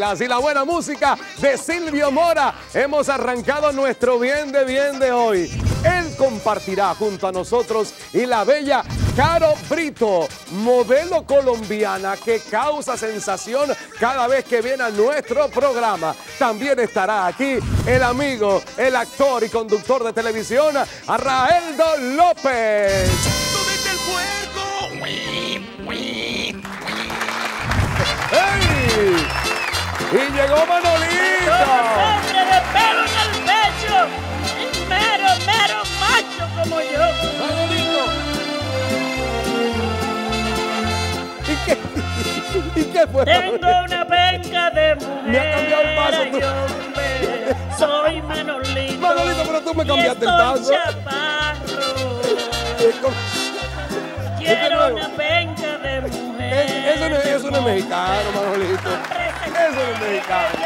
y la buena música de Silvio Mora hemos arrancado nuestro bien de bien de hoy. Él compartirá junto a nosotros y la bella Caro Brito, modelo colombiana que causa sensación cada vez que viene a nuestro programa. También estará aquí el amigo, el actor y conductor de televisión, Arraeldo López. Y llegó Manolito. ¡Hombre de pelo en el pecho! Y mero, mero macho como yo. Manolito. ¿Y qué, ¿Y qué fue? Tengo una penca de mujer. Me ha cambiado el paso, tú. Soy Manolito. Manolito, pero tú me y cambiaste el paso. chaparro. Quiero una penca de mujer. Es- Eso no, es- eso no es mexicano, Manolito. Eso no es mexicano.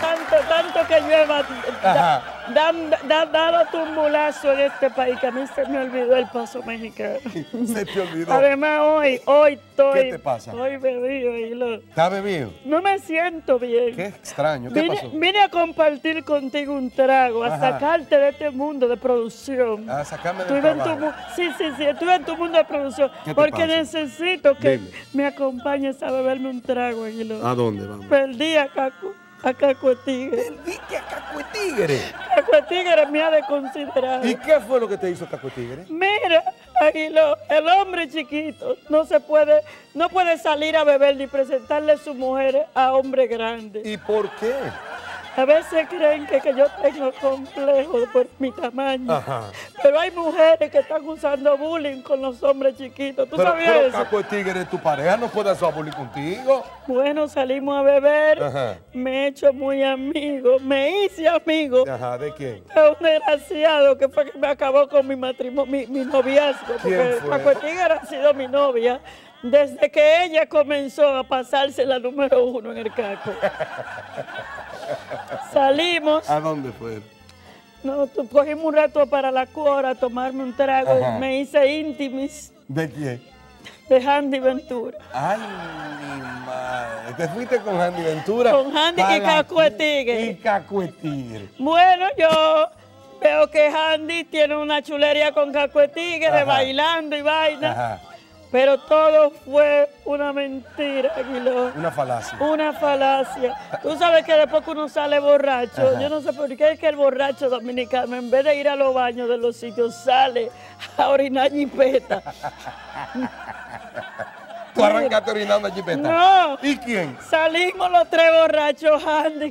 Tanto, tanto que lleva Ajá. dan, da- dado tumulazo en este país que a mí se me olvidó el paso mexicano. Se te olvidó. Además hoy, hoy estoy. ¿Qué te pasa? Hoy bebido y lo- ¿Está bebido? no me siento bien. Qué extraño. ¿Qué Vine, pasó? vine a compartir contigo un trago, a Ajá. sacarte de este mundo de producción. A sacarme Estuve en tu, trabajo. mu- sí, sí, sí, estuve en tu mundo de producción. ¿Qué te Porque pasa? necesito que Dime. me acompañes a beberme un trago, Aguilo. ¿A dónde vamos? Perdí a Caco, a Caco Tigre. Perdiste a Caco Tigre. Caco Tigre me ha de considerar. ¿Y qué fue lo que te hizo Caco Tigre? Mira, Aguilo, el hombre chiquito no se puede, no puede salir a beber ni presentarle su mujer a hombre grande. ¿Y por qué? A veces creen que, que yo tengo complejo por mi tamaño. Ajá. Pero hay mujeres que están usando bullying con los hombres chiquitos. ¿Tú Pero, sabías pero eso? Caco Tigre, tu pareja no puede hacer bullying contigo. Bueno, salimos a beber. Ajá. Me he hecho muy amigo. Me hice amigo. Ajá, ¿de quién? de un desgraciado que fue que me acabó con mi matrimonio, mi, mi noviazgo. ¿Quién Porque fue? Caco Tigre ha sido mi novia desde que ella comenzó a pasarse la número uno en el caco. Salimos. ¿A dónde fue? No, cogimos un rato para la cuora a tomarme un trago Ajá. y me hice íntimis ¿De quién? de Handy Ventura. Ay, mi madre. Te fuiste con Handy Ventura. Con Handy y la- Caco de Tigre. Y Caco de Tigre. Bueno, yo veo que Handy tiene una chulería con Caco de Tigre, Ajá. bailando y vaina, Ajá. Pero todo fue una mentira, Aguiló. Una falacia. Una falacia. Tú sabes que después que uno sale borracho, Ajá. yo no sé por qué es que el borracho dominicano, en vez de ir a los baños de los sitios, sale a orinar jipeta. ¿Tú arrancaste orinando a Chipeta? No. ¿Y quién? Salimos los tres borrachos, Andy,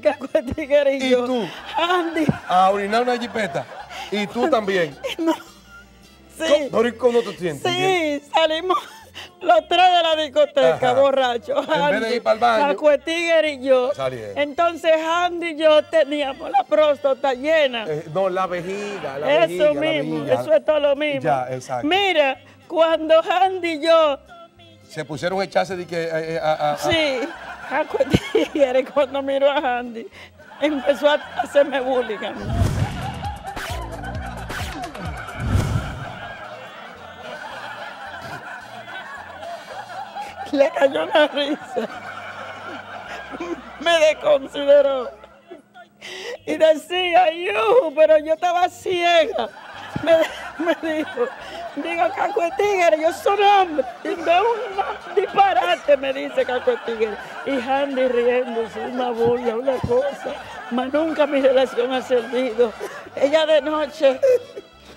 Tigre y ¿Y yo. tú? Andy, A orinar una jipeta. Y tú también. sí. ¿Cómo, ¿Cómo te sientes? Sí, salimos los tres de la discoteca, borrachos. En vez de ir baño. Caco de Tigre y yo. Salieron. Entonces Andy y yo teníamos la próstata llena. Eh, no, la vejiga, la vejiga. Eso la mismo, vejiga. eso es todo lo mismo. Ya, exacto. Mira, cuando Andy y yo, Se pusieron a echarse de que... eh, eh, a- a- a- sí, cuando miró a Andy, empezó a hacerme bullying a mí. Le cayó una risa. Me desconsideró. Y decía, yo, pero yo estaba ciega. Me, me dijo, digo, Caco de Tigre, yo soy hombre. Y no un disparate, me dice Caco de Tigre. Y Handy riéndose, una burla, una cosa. Mas nunca mi relación ha servido. Ella de noche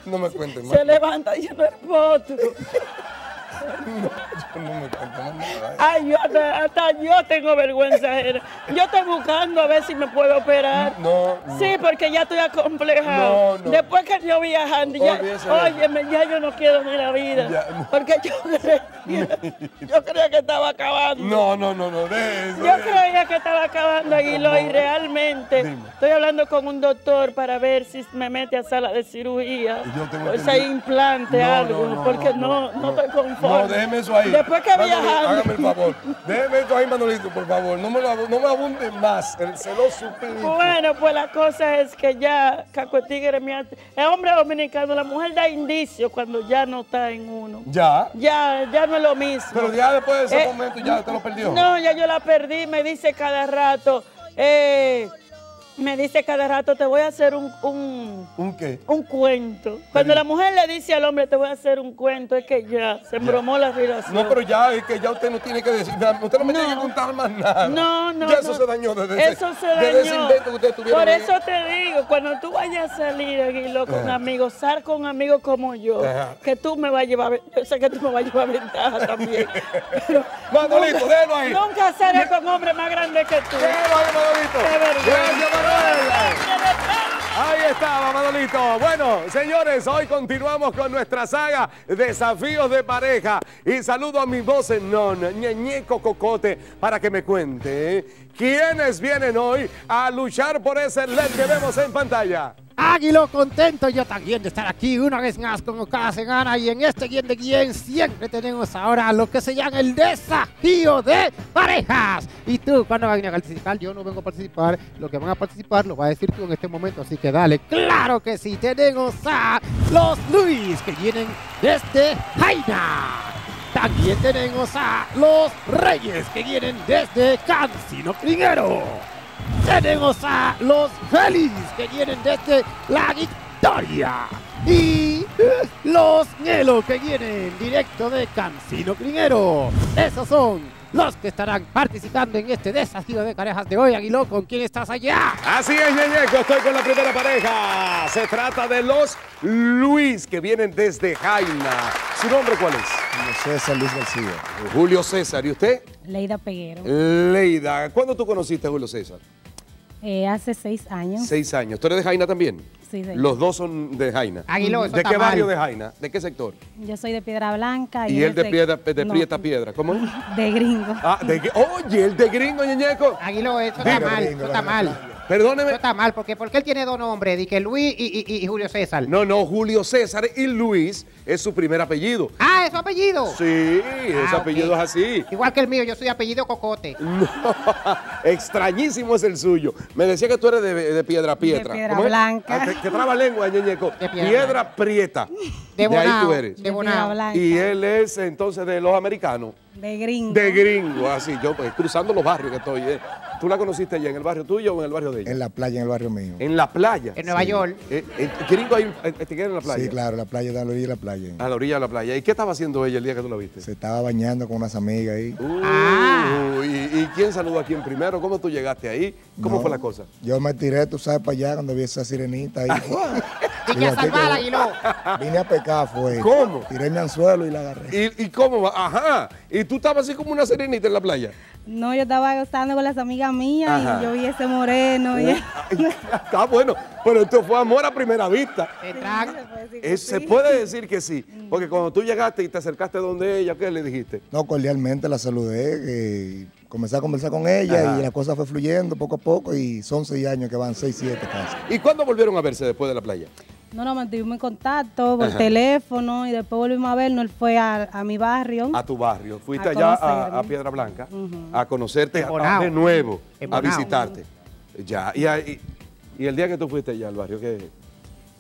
No me cuentes más. se levanta diciendo el potro. No me nada. Ay, yo hasta, hasta yo tengo vergüenza. Yo estoy buscando a ver si me puedo operar. No, no. Sí, porque ya estoy acomplejado. No, no. Después que yo vi a ya, óyeme, ya yo no quiero ni la vida. Ya. Porque yo creía, yo creía que estaba acabando. No, no, no, no, de eso. Yo de- creía que estaba acabando Aguilo y realmente Dime. estoy hablando con un doctor para ver si me mete a sala de cirugía Yo tengo o entendido- implante, algo, porque no, no estoy conforme. Forma. No, déjeme eso ahí. Después que Manolito. Hágame el favor. Déjeme eso ahí, Manolito, por favor. No me, lo, no me abunde más. El celoso suplico. Bueno, pues la cosa es que ya Caco Tigre, me el hombre dominicano, la mujer da indicios cuando ya no está en uno. Ya. Ya, ya no es lo mismo. Pero ya después de ese Eh, momento ya te lo perdió. No, ya yo la perdí, me dice cada rato, eh, me dice cada rato, te voy a hacer un, un, ¿Un qué? un cuento. Cuando la mujer le dice al hombre, te voy a hacer un cuento, es que ya se embromó la relación. No, pero ya, es que ya usted no tiene que decir. Usted no me tiene que contar más nada. No, no. Ya eso no. se dañó desde Eso se desde ese dañó. invento que ustedes tuvieron. Por ahí. eso te digo, cuando tú vayas a salir, Aguilo, con Ajá. amigos, sal con amigos como yo, Ajá. que tú me vas a llevar, yo sé que tú me vas a llevar ventaja también. Pero Manolito, déjalo ahí. Nunca seré con hombres más grandes que tú. Déjalo ahí, Manolito. Qué vergüenza. Gracias. Ahí estaba, Manolito. Bueno, señores, hoy continuamos con nuestra saga Desafíos de Pareja. Y saludo a mi voz en non, ñeñeco cocote, para que me cuente ¿eh? Quiénes vienen hoy a luchar por ese LED que vemos en pantalla. Águilo, contento yo también de estar aquí una vez más como cada semana y en este Guien de Guien siempre tenemos ahora lo que se llama el desafío de parejas. Y tú, ¿cuándo vas a participar? Yo no vengo a participar, lo que van a participar lo va a decir tú en este momento, así que dale. Claro que sí, tenemos a los Luis que vienen desde Jaina. También tenemos a los Reyes que vienen desde Cancino Primero. Tenemos a los Félix que vienen desde la Victoria. Y eh, los Nelo que vienen directo de Cancino Primero. Esos son los que estarán participando en este desafío de parejas de hoy. Aguiló, ¿con quién estás allá? Así es, Ñeñeco, estoy con la primera pareja. Se trata de los Luis, que vienen desde Jaina. ¿Su nombre cuál es? Julio César Luis García. Julio César. ¿Y usted? Leida Peguero. Leida. ¿Cuándo tú conociste a Julio César? Eh, hace seis años. Seis años. ¿Tú eres de Jaina también? Sí. Los dos son de Jaina. Aguiló, eso ¿De está qué mal. barrio de Jaina? ¿De qué sector? Yo soy de Piedra Blanca. Y él de, piedra, de no, Prieta Piedra. ¿Cómo es? De gringo. Ah, de, oye, el de gringo, Ñeñeco. Aguiló, eso está mal, gringo, eso está mal. Perdóneme. Eso está mal, porque, porque él tiene dos nombres, de que Luis y, y- y Julio César. No, no, Julio César y Luis es su primer apellido. Ah, ¿es su apellido? Sí, Ah, ese apellido es así. Igual que el mío, yo soy apellido Cocote. No, extrañísimo es el suyo. Me decía que tú eres de, de Piedra Pietra. Piedra ¿Cómo es? Blanca. Ah, que, traba lengua, ñeñeco. De Piedra Piedra Prieta. De ahí Bonao, tú eres. de De Bonao. Piedra Blanca. Y él es entonces de los americanos. De gringo. De gringo, así, yo pues, cruzando los barrios que estoy. eh. ¿Tú la conociste allá en el barrio tuyo o en el barrio de ella? En la playa, en el barrio mío. En la playa. En Nueva York. Eh, eh, gringo ahí, eh, te queda en la playa. Sí, claro, la playa, de la orilla de la playa. A la orilla de la playa. ¿Y qué estaba haciendo ella el día que tú la viste? Se estaba bañando con unas amigas ahí. Uh, Ah. ¿y, y quién saludó a quién primero? ¿Cómo tú llegaste ahí? ¿Cómo No, fue la cosa? Yo me tiré, tú sabes, para allá cuando vi esa sirenita ahí. Y que a salvar, Aguiló. Vine a pecar, fue. ¿Cómo? Tiré mi anzuelo y la agarré. ¿Y, y cómo va? Ajá. ¿Y tú estabas así como una serenita en la playa? No, yo estaba gozando con las amigas mías Ajá. y yo vi ese moreno. Y... Está bueno, pero esto fue amor a primera vista. Trago. Es- se puede decir que sí, porque cuando tú llegaste y te acercaste donde ella, ¿qué le dijiste? No, cordialmente la saludé. que comencé a conversar con ella Ajá. y la cosa fue fluyendo poco a poco y son seis años que van, seis, siete casi. ¿Y cuándo volvieron a verse después de la playa? No, nos mantuvimos en contacto por teléfono y después volvimos a vernos. Él fue a, a mi barrio. A tu barrio. Fuiste A allá a, Piedra Blanca a conocerte En a- Bonao. de nuevo, a visitarte. Ya. Y, ahí- y el día que tú fuiste allá al barrio, ¿qué?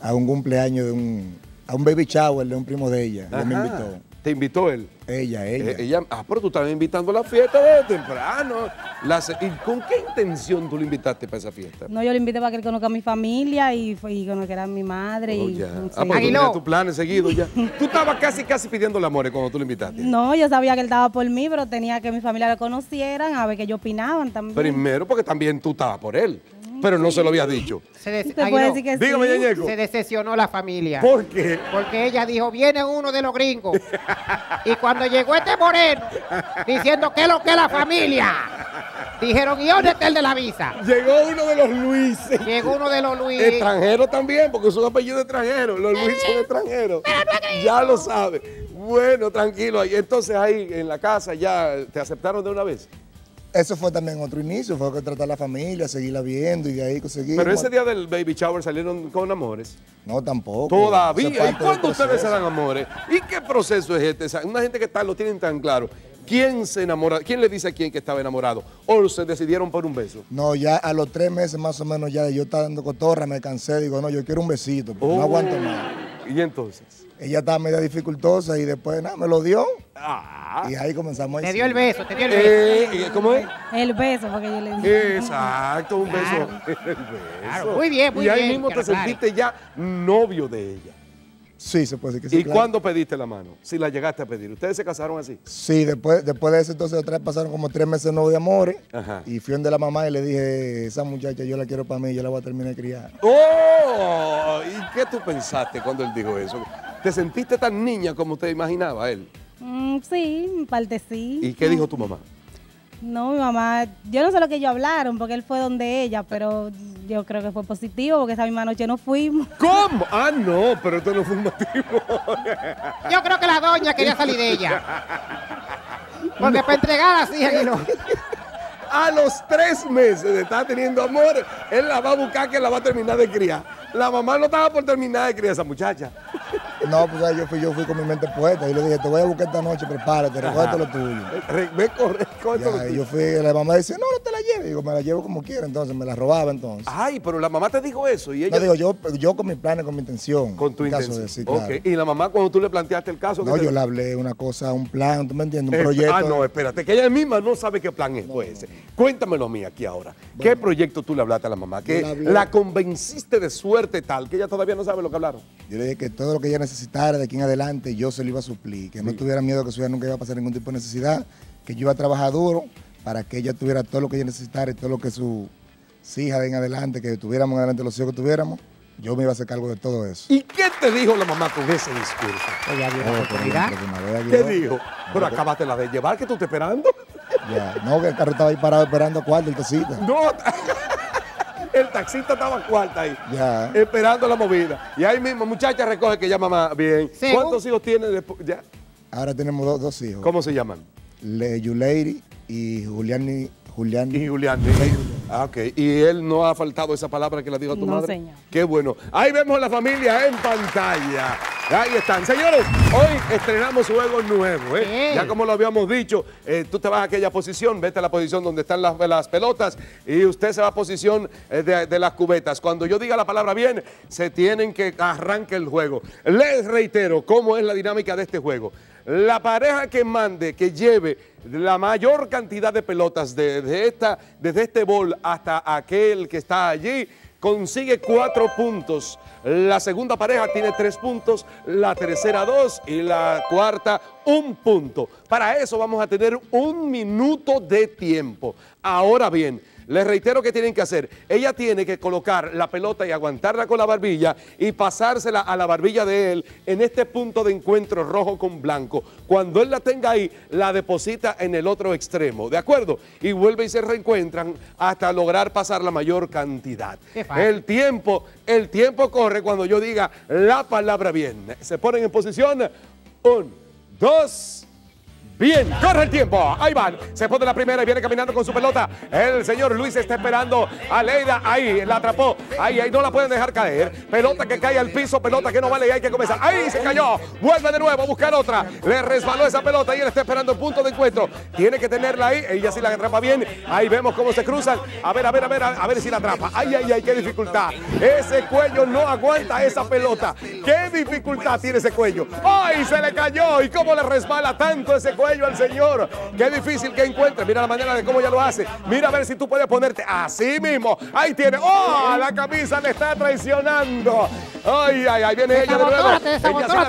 A un cumpleaños de un, a un baby shower de un primo de ella. Ella me invitó. Te invitó él. Ella, ella. Eh, ella, ah, pero tú estabas invitando a la fiesta de temprano. ¿Y con qué intención tú lo invitaste para esa fiesta? No, yo le invité para que él conozca a mi familia y, y conociera a mi madre. Oh, y, ya. sí. Ah, porque tú tus planes seguidos ya. Tú estabas casi, casi pidiéndole amores cuando tú lo invitaste. No, yo sabía que él estaba por mí, pero tenía que mi familia lo conocieran, a ver qué ellos opinaban también. Primero, porque también tú estabas por él. Pero no se lo habías dicho. Se, des- que Dígame, sí. Ñeñeco. se decepcionó la familia. ¿Por qué? Porque ella dijo, viene uno de los gringos. y cuando llegó este moreno, diciendo que es lo que es la familia, dijeron, ¿y dónde está el de la visa? Llegó uno de los Luises. Llegó uno de los Luis. Extranjero también, porque son apellidos extranjeros. Los Luis son extranjeros. Ya lo sabe. Bueno, tranquilo. Entonces ahí en la casa ya te aceptaron de una vez. Eso fue también otro inicio, fue que tratar a la familia, seguirla viendo y de ahí conseguir. Pero ese día del baby shower salieron con amores. No, tampoco. Todavía. ¿Y cuándo ustedes se dan amores? ¿Y qué proceso es este? Una gente que está, lo tienen tan claro. ¿Quién se enamora? ¿Quién le dice a quién que estaba enamorado? ¿O se decidieron por un beso? No, ya a los tres meses más o menos ya yo estaba dando cotorra, me cansé, digo, no, yo quiero un besito, no Oh. aguanto más. ¿Y entonces? Ella estaba media dificultosa y después nada, me lo dio Ah. y ahí comenzamos a Te dio el beso, te dio el beso. Eh, ¿y ¿Cómo es? El beso, porque yo le dije. Exacto, un beso. El beso. Claro, muy bien, muy y ahí bien, mismo te sentiste ya novio de ella. Sí, se puede decir que sí. ¿Y claro. cuándo pediste la mano? Si la llegaste a pedir. ¿Ustedes se casaron así? Sí, después, después de eso entonces otra vez pasaron como tres meses nuevos de amores Ajá. y fui donde la mamá y le dije, esa muchacha yo la quiero para mí, yo la voy a terminar de criar. ¡Oh! ¿Y qué tú pensaste cuando él dijo eso? ¿Te sentiste tan niña como te imaginaba él? Mm, sí, en parte sí. ¿Y qué dijo tu mamá? No, mi mamá, yo no sé lo que ellos hablaron, porque él fue donde ella, pero yo creo que fue positivo, porque esa misma noche no fuimos. ¿Cómo? Ah, no, pero esto no fue un motivo. Yo creo que la doña quería salir de ella. Porque para entregar así, Aguiló. A los tres meses de estar teniendo amor, él la va a buscar que la va a terminar de criar. La mamá no estaba por terminar de criar a esa muchacha. No, pues yo fui, yo fui con mi mente puesta y le dije, te voy a buscar esta noche, prepárate, recógete lo tuyo. Ve, corre, corre. Ya, y yo fui, la mamá dice, no, no te la lleves. Digo, me la llevo como quiera, entonces me la robaba entonces. Ay, pero la mamá te dijo eso y ella... No digo, yo, yo con mis planes, con mi intención. con tu en caso intención. de- sí, Ok, claro. Y la mamá cuando tú le planteaste el caso... ¿qué No, te- yo le hablé una cosa, un plan, ¿tú me entiendes? Un Eh, proyecto. Ah, no, espérate, que ella misma no sabe qué plan es fue ese. Cuéntamelo a mí aquí ahora. ¿Qué proyecto tú le hablaste a la mamá? Que la convenciste de suerte tal, que ella todavía no sabe lo que hablaron. Yo le dije que todo lo que ella necesitara de aquí en adelante, yo se lo iba a suplir. Que no tuviera miedo que su hija nunca iba a pasar ningún tipo de necesidad. Que yo iba a trabajar duro para que ella tuviera todo lo que ella necesitara y todo lo que su hija de en adelante, que tuviéramos en adelante los hijos que tuviéramos. Yo me iba a hacer cargo de todo eso. ¿Y qué te dijo la mamá con ese discurso? No, oportunidad. vez, ¿Qué dijo? Pero acabaste la de llevar, que tú estás esperando. Ya. No, que el carro estaba ahí parado esperando cuarto, el tacita. No. El taxista estaba cuarta ahí, Ya. esperando la movida. Y ahí mismo, muchacha, recoge que ya mamá, bien. Según- ¿Cuántos hijos tiene después? Ya. Ahora tenemos dos, dos hijos. ¿Cómo se llaman? Le Yuleiri y Julián. Julián. Y Julián. Ah, ok. ¿Y él no ha faltado esa palabra que le dijo a tu No, madre? señor. Qué bueno. Ahí vemos la familia en pantalla. Ahí están. Señores, hoy estrenamos juego nuevo. ¿eh? Ya como lo habíamos dicho, eh, tú te vas a aquella posición, vete a la posición donde están las, las pelotas y usted se va a posición eh, de, de las cubetas. Cuando yo diga la palabra bien, se tienen que arranque el juego. Les reitero cómo es la dinámica de este juego. La pareja que mande, que lleve la mayor cantidad de pelotas desde, esta, desde este bol hasta aquel que está allí, consigue cuatro puntos. La segunda pareja tiene tres puntos, la tercera dos y la cuarta un punto. Para eso vamos a tener un minuto de tiempo. Ahora bien, les reitero que tienen que hacer. Ella tiene que colocar la pelota y aguantarla con la barbilla y pasársela a la barbilla de él en este punto de encuentro rojo con blanco. Cuando él la tenga ahí, la deposita en el otro extremo, ¿de acuerdo? Y vuelve y se reencuentran hasta lograr pasar la mayor cantidad. El tiempo, el tiempo corre cuando yo diga la palabra bien. Se ponen en posición. Un, dos. Bien, corre el tiempo. Ahí van. Se pone la primera y viene caminando con su pelota. El señor Luis está esperando a Leida. Ahí, la atrapó. Ahí, ahí no la pueden dejar caer. Pelota que cae al piso, pelota que no vale y hay que comenzar. Ahí se cayó. Vuelve de nuevo a buscar otra. Le resbaló esa pelota y él está esperando el punto de encuentro. Tiene que tenerla ahí. Ella sí la atrapa bien. Ahí vemos cómo se cruzan. A ver, a ver, a ver, a, ver si la atrapa. Ay, ay, ay, qué dificultad. Ese cuello no aguanta esa pelota. Qué dificultad tiene ese cuello. ¡Ay, se le cayó! ¿Y cómo le resbala tanto ese cuello al señor? Qué difícil que encuentre. Mira la manera de cómo ella lo hace. Mira a ver si tú puedes ponerte así mismo. Ahí tiene. ¡Oh! La camisa le está traicionando. ¡Ay, ay, ay! Viene ella de nuevo. Ella sí la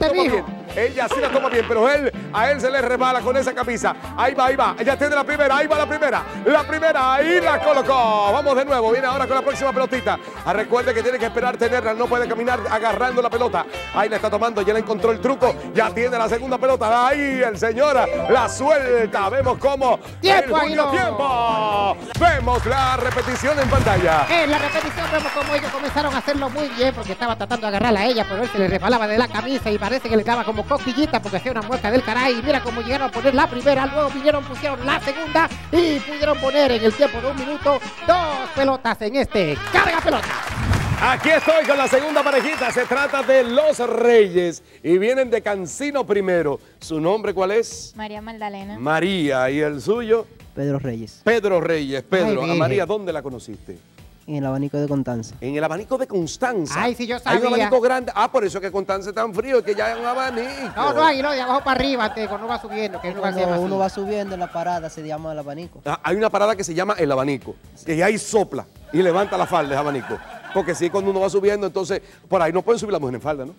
Ella sí la toma bien, pero él, a él se le resbala con esa camisa. Ahí va, ahí va. Ella tiene la primera, ahí va la primera. La primera, ahí la colocó. Vamos de nuevo. Viene ahora con la próxima pelotita. Ah, recuerde que tiene que esperar tenerla. No puede caminar agarrando la pelota. Ahí la está tomando. Ya le encontró el truco. Ya tiene la segunda pelota. Ahí el señor la suelta. Vemos cómo. Tiempo, el tiempo. Vemos la repetición en pantalla. En la repetición vemos como ellos comenzaron a hacerlo muy bien porque estaba tratando de agarrarla a ella, pero él se le resbalaba de la camisa y parece que le daba como cosquillita porque hacía una mueca del ahí. Mira cómo llegaron a poner la primera, luego vinieron, pusieron la segunda y pudieron poner en el tiempo de un minuto dos pelotas en este carga pelota. Aquí estoy con la segunda parejita. Se trata de los Reyes y vienen de Cancino primero. ¿Su nombre cuál es? María Magdalena. María. ¿Y el suyo? Pedro Reyes, Pedro Reyes. Pedro, Ay, a. María, ¿dónde la conociste? En el abanico de Constanza. En el abanico de Constanza. Ay, sí, yo Hay un sabía. abanico grande. Ah, por eso es que Constanza es tan frío, es que ya es un abanico. No, no, ahí no, de abajo para arriba, te, cuando uno va subiendo, que es Cuando uno va subiendo en la parada se llama el abanico. Ah, Hay una parada que se llama el abanico, que ahí sopla y levanta la falda, el abanico. Porque si cuando uno va subiendo, entonces, por ahí no pueden subir la mujer en falda, ¿no?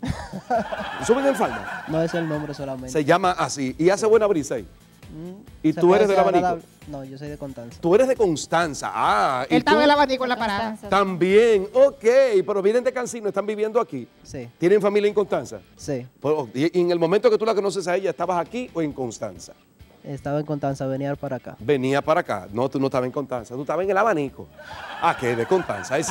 Suben en falda. No es el nombre solamente. Se llama así. Y hace buena brisa ahí. Mm, ¿Y tú eres del abanico? agradable. No, yo soy de Constanza. Tú eres de Constanza. Ah, y Él estaba el abanico en la parada. Constanza. también. Ok, pero vienen de Cancino, están viviendo aquí. Sí, ¿Tienen familia en Constanza? sí. Pues, Y y en el momento que tú la conoces a ella, ¿estabas aquí o en Constanza? Estaba en Constanza, venía para acá. Venía para acá. No, tú no estabas en Constanza, tú estabas en el abanico. Ah, que de Constanza, es.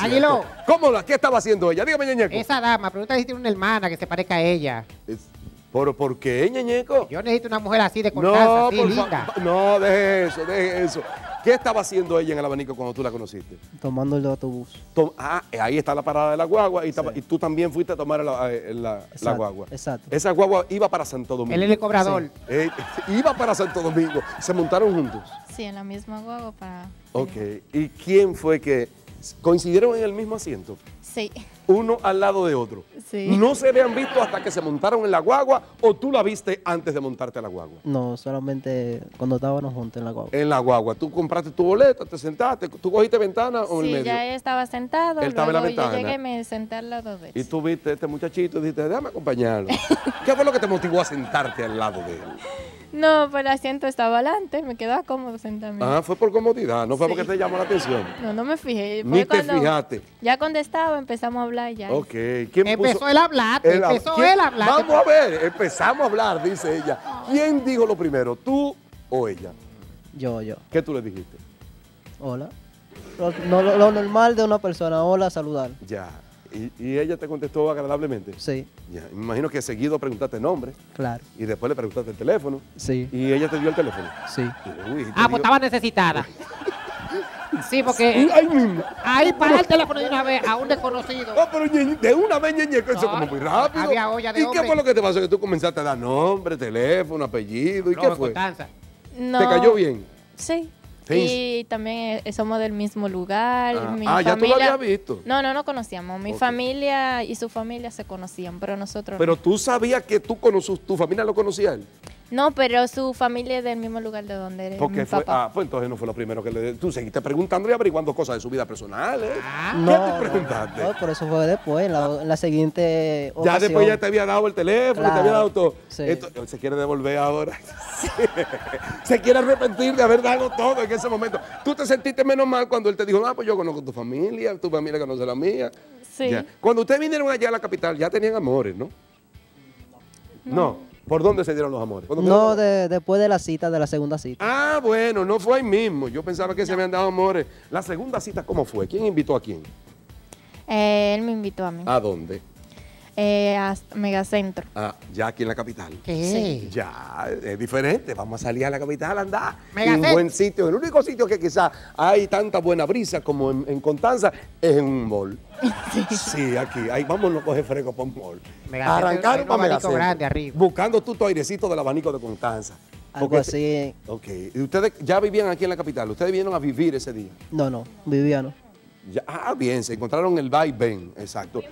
¿Cómo la? ¿Qué estaba haciendo ella? Dígame, Ñeñeco. Esa dama, pregúntale si tiene una hermana que se parezca a ella. Es- ¿Por, ¿Por qué, Ñeñeco? Yo necesito una mujer así de Constanza, No, así, linda. No, deje eso, deje eso. ¿Qué estaba haciendo ella en el abanico cuando tú la conociste? Tomando el autobús. Tom- ah, ahí está la parada de la guagua y, tú también fuiste a tomar la, eh, la- la Exacto, guagua. exacto. Esa guagua iba para Santo Domingo. Él es el cobrador. Eh, iba para Santo Domingo. Se montaron juntos. Sí, en la misma guagua para... Ok. ¿Y quién fue que coincidieron en el mismo asiento? Sí. Uno al lado de otro. Sí. No se habían visto hasta que se montaron en la guagua o tú la viste antes de montarte a la guagua. No, solamente cuando estábamos juntos en la guagua. En la guagua. Tú compraste tu boleta, te sentaste, tú cogiste ventana o en Sí, medio. ya él estaba sentado, Él estaba en la ventana. yo llegué y me senté al lado de él. Y tú viste a este muchachito y dijiste, déjame acompañarlo. ¿Qué fue lo que te motivó a sentarte al lado de él? No, pero el asiento estaba adelante, me quedaba cómodo sentarme. Ah, fue por comodidad, no fue Sí. porque te llamó la atención. No, no me fijé. Ni te fijaste. Ya cuando estaba empezamos a hablar ya. Ok. ¿Quién Empezó puso- el hablar, el empezó ¿Quién- el hablar. Vamos a ver, empezamos a hablar, dice ella. ¿Quién dijo lo primero, tú o ella? Yo, yo. ¿Qué tú le dijiste? Hola. Lo, no, lo- lo normal de una persona, hola, saludar. Ya. ¿Y, y ella te contestó agradablemente? Sí, Ya. Me imagino que seguido preguntaste nombre claro. y después le preguntaste el teléfono Sí, y ella te dio el teléfono. sí. Uy, te Ah, dio- pues estaba necesitada. Sí, porque mismo. ahí para el teléfono de una vez a un desconocido. Oh, pero Ñeñe- de una vez ñeñeco, eso No, como muy rápido. había olla de ¿Y qué hombre. fue lo que te pasó? Que tú comenzaste a dar nombre, teléfono, apellido, ¿y No, qué fue? Constanza. No. ¿Te cayó bien? Sí. Sí. Y también eh, somos del mismo lugar. Ah, mi ah, ya tú lo familia- habías visto. No, no nos conocíamos. Mi familia y su familia se conocían, pero nosotros Pero no. tú sabías que tú conoces, tu familia lo conocía él. No, pero su familia es del mismo lugar de donde era Porque mi fue, papá. ah, pues entonces no fue lo primero que le. Tú seguiste preguntando y averiguando cosas de su vida personal, ¿eh? Ah, ¿Qué No, te no, preguntaste? no, por eso fue después, en la, en la siguiente ya ocasión. después ya te había dado el teléfono, te había dado todo. sí. Esto- él se quiere devolver ahora. se quiere arrepentir de haber dado todo en ese momento. Tú te sentiste menos mal cuando él te dijo, ah, pues yo conozco tu familia, tu familia conoce la mía. Sí. Ya. Cuando ustedes vinieron allá a la capital, ya tenían amores, ¿no? No. ¿Por dónde se dieron los amores? ¿Cuándo No, de- después de la cita, de la segunda cita. Ah, bueno, no fue ahí mismo. Yo pensaba que se habían dado amores. La segunda cita, ¿cómo fue? ¿Quién invitó a quién? Eh, él me invitó a mí. ¿A dónde? Eh, a Megacentro. Ah, ya aquí en la capital. ¿Qué? Ya, es diferente. Vamos a salir a la capital a andar. Mega un buen sitio. El único sitio que quizás hay tanta buena brisa como en, en Constanza es en un mall. Sí, aquí. Ahí vámonos a coger fresco para un mall. Megacentro, Arrancaron un para abanico Megacentro. grande arriba. Buscando tú tu airecito del abanico de Constanza. Algo Porque- así. Ok. ¿Y ustedes ya vivían aquí en la capital? ¿Ustedes vinieron a vivir ese día? No, no, Viviano. Ya- ah, bien. Se encontraron el va y ven. Exacto.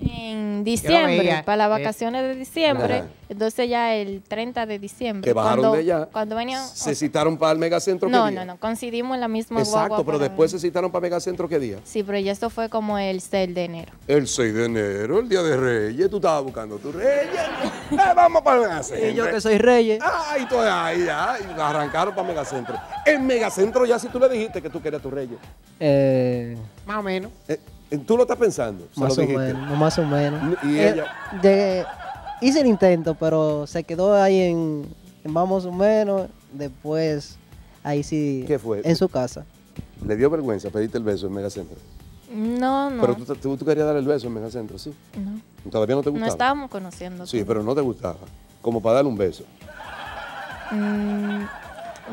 En diciembre, para las eh. vacaciones de diciembre. Ajá. Entonces ya el 30 de diciembre. Que bajaron cuando, de allá. Cuando venían... ¿Se citaron para el megacentro no, qué día? no, no, coincidimos en la misma Exacto, guagua pero después se citaron para megacentro qué día? Sí, pero ya esto fue como el 6 de enero. El 6 de enero, el día de Reyes. Tú estabas buscando tu Reyes. Eh, vamos para el megacentro. Y yo que soy reyes. Ah, y tú ahí, ya. Y arrancaron para megacentro. En megacentro ya si tú le dijiste que tú querías tu Reyes. Eh, Más o menos. Eh, tú lo estás pensando. Más lo o menos, más o menos. Y Eh, ella- hice el intento, pero se quedó ahí en, en más o menos. Después, ahí sí. ¿Qué fue? En su casa. Le dio vergüenza pedirte el beso en megacentro. No, no. Pero tú, tú, tú querías dar el beso en megacentro, sí. no. Todavía no te No gustaba. estábamos conociendo. Sí, pero no te gustaba. Como para darle un beso. Mm,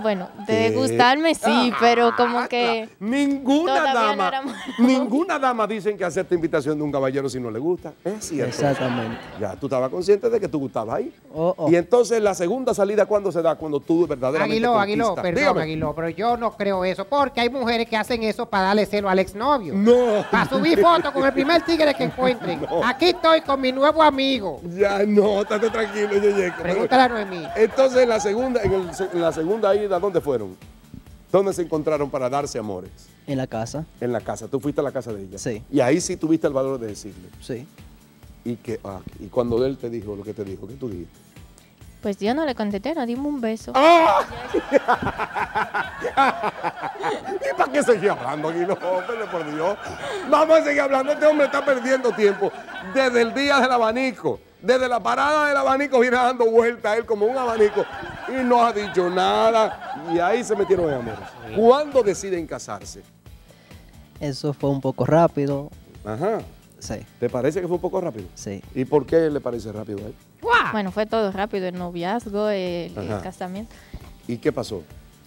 bueno, de ¿Qué? gustarme sí, pero como que... Ninguna no dama, ninguna dama dicen que acepta invitación de un caballero si no le gusta. Es cierto. Exactamente. Ya, tú estabas consciente de que tú gustabas ahí. Oh, oh. Y entonces la segunda salida, ¿cuándo se da? Cuando tú verdaderamente Aguiló, Aguiló, perdón, Dígame. Aguiló, pero yo no creo eso, porque hay mujeres que hacen eso para darle celo al exnovio. No. Para subir fotos con el primer tigre que encuentren. Aquí estoy con mi nuevo amigo. Ya no, estate tranquilo, Yeye. Pregúntale a Noemí. Entonces, en la segunda, en, el- en la segunda ¿dónde fueron? ¿Dónde se encontraron para darse amores? En la casa, En la casa. ¿Tú fuiste a la casa de ella? Sí. Y ahí sí tuviste el valor de decirle. sí. Y, que, ah, y cuando él te dijo lo que te dijo, ¿qué tú dijiste? Pues yo no le contesté, no dimos un beso. ¡Ah! ¿Y para qué seguir hablando aquí? No, pero por Dios. Vamos a seguir hablando. Este hombre está perdiendo tiempo. Desde el día del abanico. Desde la parada del abanico viene dando vuelta él como un abanico. Y no ha dicho nada. Y ahí se metieron en amores. ¿Cuándo deciden casarse? Eso fue un poco rápido. Ajá. Sí, ¿Te parece que fue un poco rápido? sí. ¿Y por qué le parece rápido a él? Bueno, fue todo rápido, el noviazgo, el, el casamiento. ¿Y qué pasó?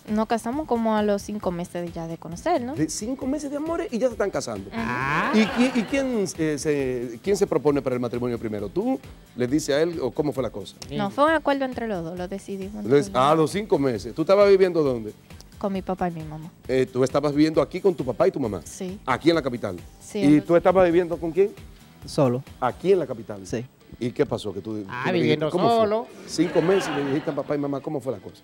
Nos casamos como a los cinco meses de ya de conocer, ¿no? De cinco meses de amores y ya se están casando. Ah, ¿Y, qui- y quién, eh, se, quién se propone para el matrimonio primero? ¿Tú le dices a él o cómo fue la cosa? No, fue un acuerdo entre los dos, lo decidimos. a los cinco meses. ¿Tú estabas viviendo dónde? Con mi papá y mi mamá. Eh, tú estabas viviendo aquí con tu papá y tu mamá. Sí. Aquí en la capital. Sí, ¿Y tú estabas viviendo con quién? Solo. Aquí en la capital. Sí. ¿Y qué pasó? Que tú, Ah, tú viviendo dijiste, ¿cómo fue? solo. Cinco meses y le dijiste a papá y mamá, ¿cómo fue la cosa?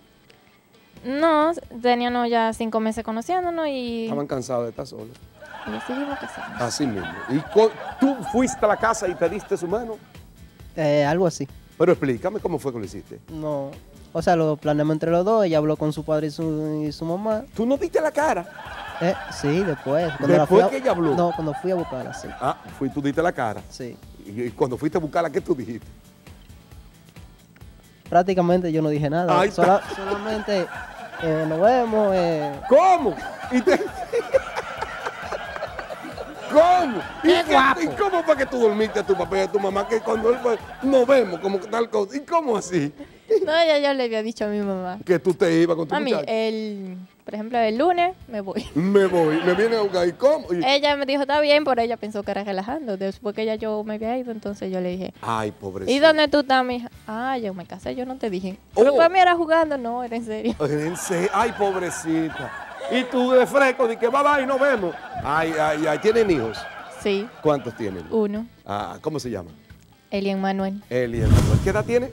No, teníamos ya cinco meses conociéndonos y, Estaban cansados de estar solos. y decidimos casarnos. Así mismo. ¿Y tú fuiste a la casa y pediste su mano? Eh, algo así. Pero explícame cómo fue que lo hiciste. No. O sea, lo planeamos entre los dos. Ella habló con su padre y su, y su mamá. ¿Tú no diste la cara? Eh, sí, después. la ¿Después fui a- que ella habló? No, cuando fui a buscarla, sí. Ah, fui, tú diste la cara. Sí. Y, y cuando fuiste a buscarla, ¿qué tú dijiste? Prácticamente yo no dije nada. Ahí está. Sola- solamente eh, nos vemos. eh, ¿Cómo? ¿Y te- ¿Cómo? ¿Y, ¡Qué qué- guapo! ¿Y cómo fue que tú dormiste a tu papá y a tu mamá? Que cuando él fue, nos vemos, como que tal cosa. ¿Y cómo así? No, ya yo le había dicho a mi mamá. Que tú te ibas con tu Mami, muchacho. el, por ejemplo, el lunes me voy. Me voy, me viene a buscar. ¿Y cómo? Y- Ella me dijo, está bien, pero ella pensó que era relajando. Después que ella yo me había ido, entonces yo le dije, Ay, pobrecito. ¿y dónde tú estás, mija? Ah, yo me casé, yo no te dije. Pero Oh. para mí era jugando, no, era en serio. En serio? Ay, pobrecita. Y tú de fresco, de que va, va y nos vemos. Ay, ay, ay. ¿Tienen hijos? Sí, ¿Cuántos tienen? uno, Ah, ¿Cómo se llama? Elian Manuel, Eli Emanuel. ¿Qué edad tiene?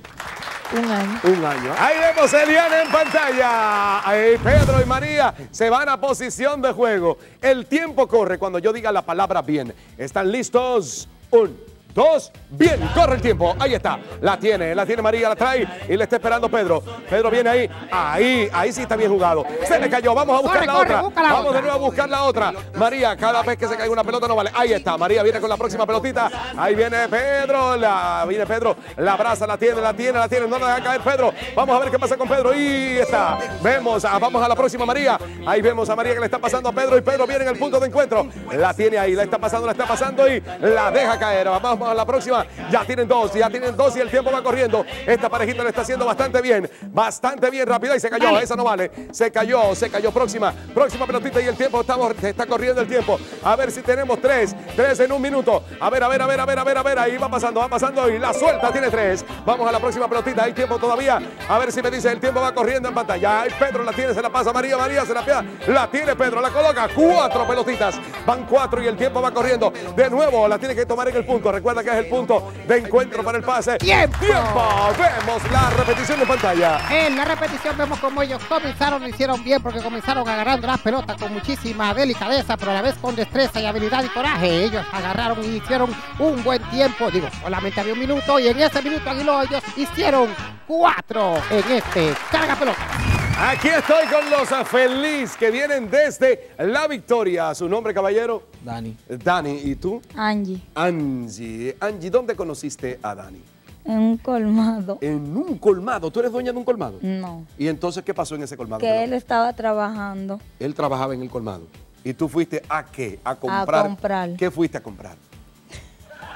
Un año. Un año. Ahí vemos a Eliana en pantalla. Ahí Pedro y María se van a posición de juego. El tiempo corre cuando yo diga la palabra bien. ¿Están listos? Un, dos, bien. Corre el tiempo. Ahí está. La tiene, la tiene María, la trae y le está esperando Pedro. Pedro viene ahí. Ahí, ahí sí está bien jugado. Se le cayó. Vamos a buscar Corre, la corre, otra. la Vamos de nuevo a buscar la otra. María, cada vez que se cae una pelota no vale. Ahí está. María viene con la próxima pelotita. Ahí viene Pedro. La, viene Pedro. La abraza, la tiene, la tiene, la tiene. No la deja caer Pedro. Vamos a ver qué pasa con Pedro. Y está. Vemos. ah, vamos a la próxima María. Ahí vemos a María que le está pasando a Pedro. Y Pedro viene en el punto de encuentro. La tiene ahí. La está pasando, la está pasando y la deja caer. Vamos a la próxima. Ya tienen dos. Ya tienen dos y el tiempo va corriendo. Esta parejita le está haciendo bastante bien. Bastante bien rápida y se cayó. Esa no vale. Se cayó, se cayó. Próxima. Próxima pelotita y el tiempo. Estamos, está corriendo el tiempo. A ver si tenemos tres. Tres en un minuto. A ver, a ver, a ver, a ver, a ver, a ver. Ahí va pasando, va pasando y la suelta. Tiene tres. Vamos a la próxima pelotita. Hay tiempo todavía. A ver si me dice el tiempo va corriendo en pantalla. Ahí Pedro la tiene, se la pasa María. María se la pega. La tiene Pedro, la coloca. Cuatro pelotitas. Van cuatro y el tiempo va corriendo. De nuevo la tiene que tomar en el punto. Recuerda que es el punto de encuentro para el pase. ¡Tiempo! ¡Tiempo! Vemos la repetición en pantalla. En la repetición vemos cómo ellos comenzaron, lo hicieron bien porque comenzaron agarrando las pelotas con muchísima delicadeza, pero a la vez con destreza y habilidad y coraje. Ellos agarraron y hicieron un buen tiempo. Digo, solamente había un minuto y en ese minuto Aguiló ellos hicieron cuatro en este carga pelota. Aquí estoy con los feliz que vienen desde la victoria. ¿Su nombre, caballero? Dani. Dani. ¿Y tú? Angie, Angie. Angie, ¿dónde conociste a Dani? en un colmado. En un colmado. ¿Tú eres dueña de un colmado? No, ¿Y entonces qué pasó en ese colmado? que él estaba trabajando. Él trabajaba en el colmado. ¿Y tú fuiste a qué? A comprar. comprar. ¿Qué fuiste a comprar?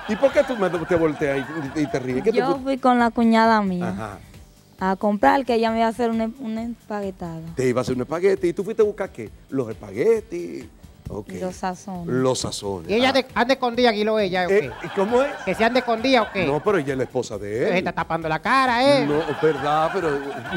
¿Y por qué tú me, te volteas y, y te ríes? ¿Qué tú Yo fui con la cuñada mía. Ajá. a comprar que ella me iba a hacer una, una espaguetada. Te iba a hacer un espagueti y tú fuiste a buscar qué? Los espaguetis. Ok. Y los sazones. Los sazones. ¿Y ella Ah. de- anda escondida, Aguilo, ella o qué? Eh, ¿y ¿Cómo es? ¿Que se anda escondida o qué? No, pero ella es la esposa de Se él. está tapando la cara, ¿eh? No, es verdad, pero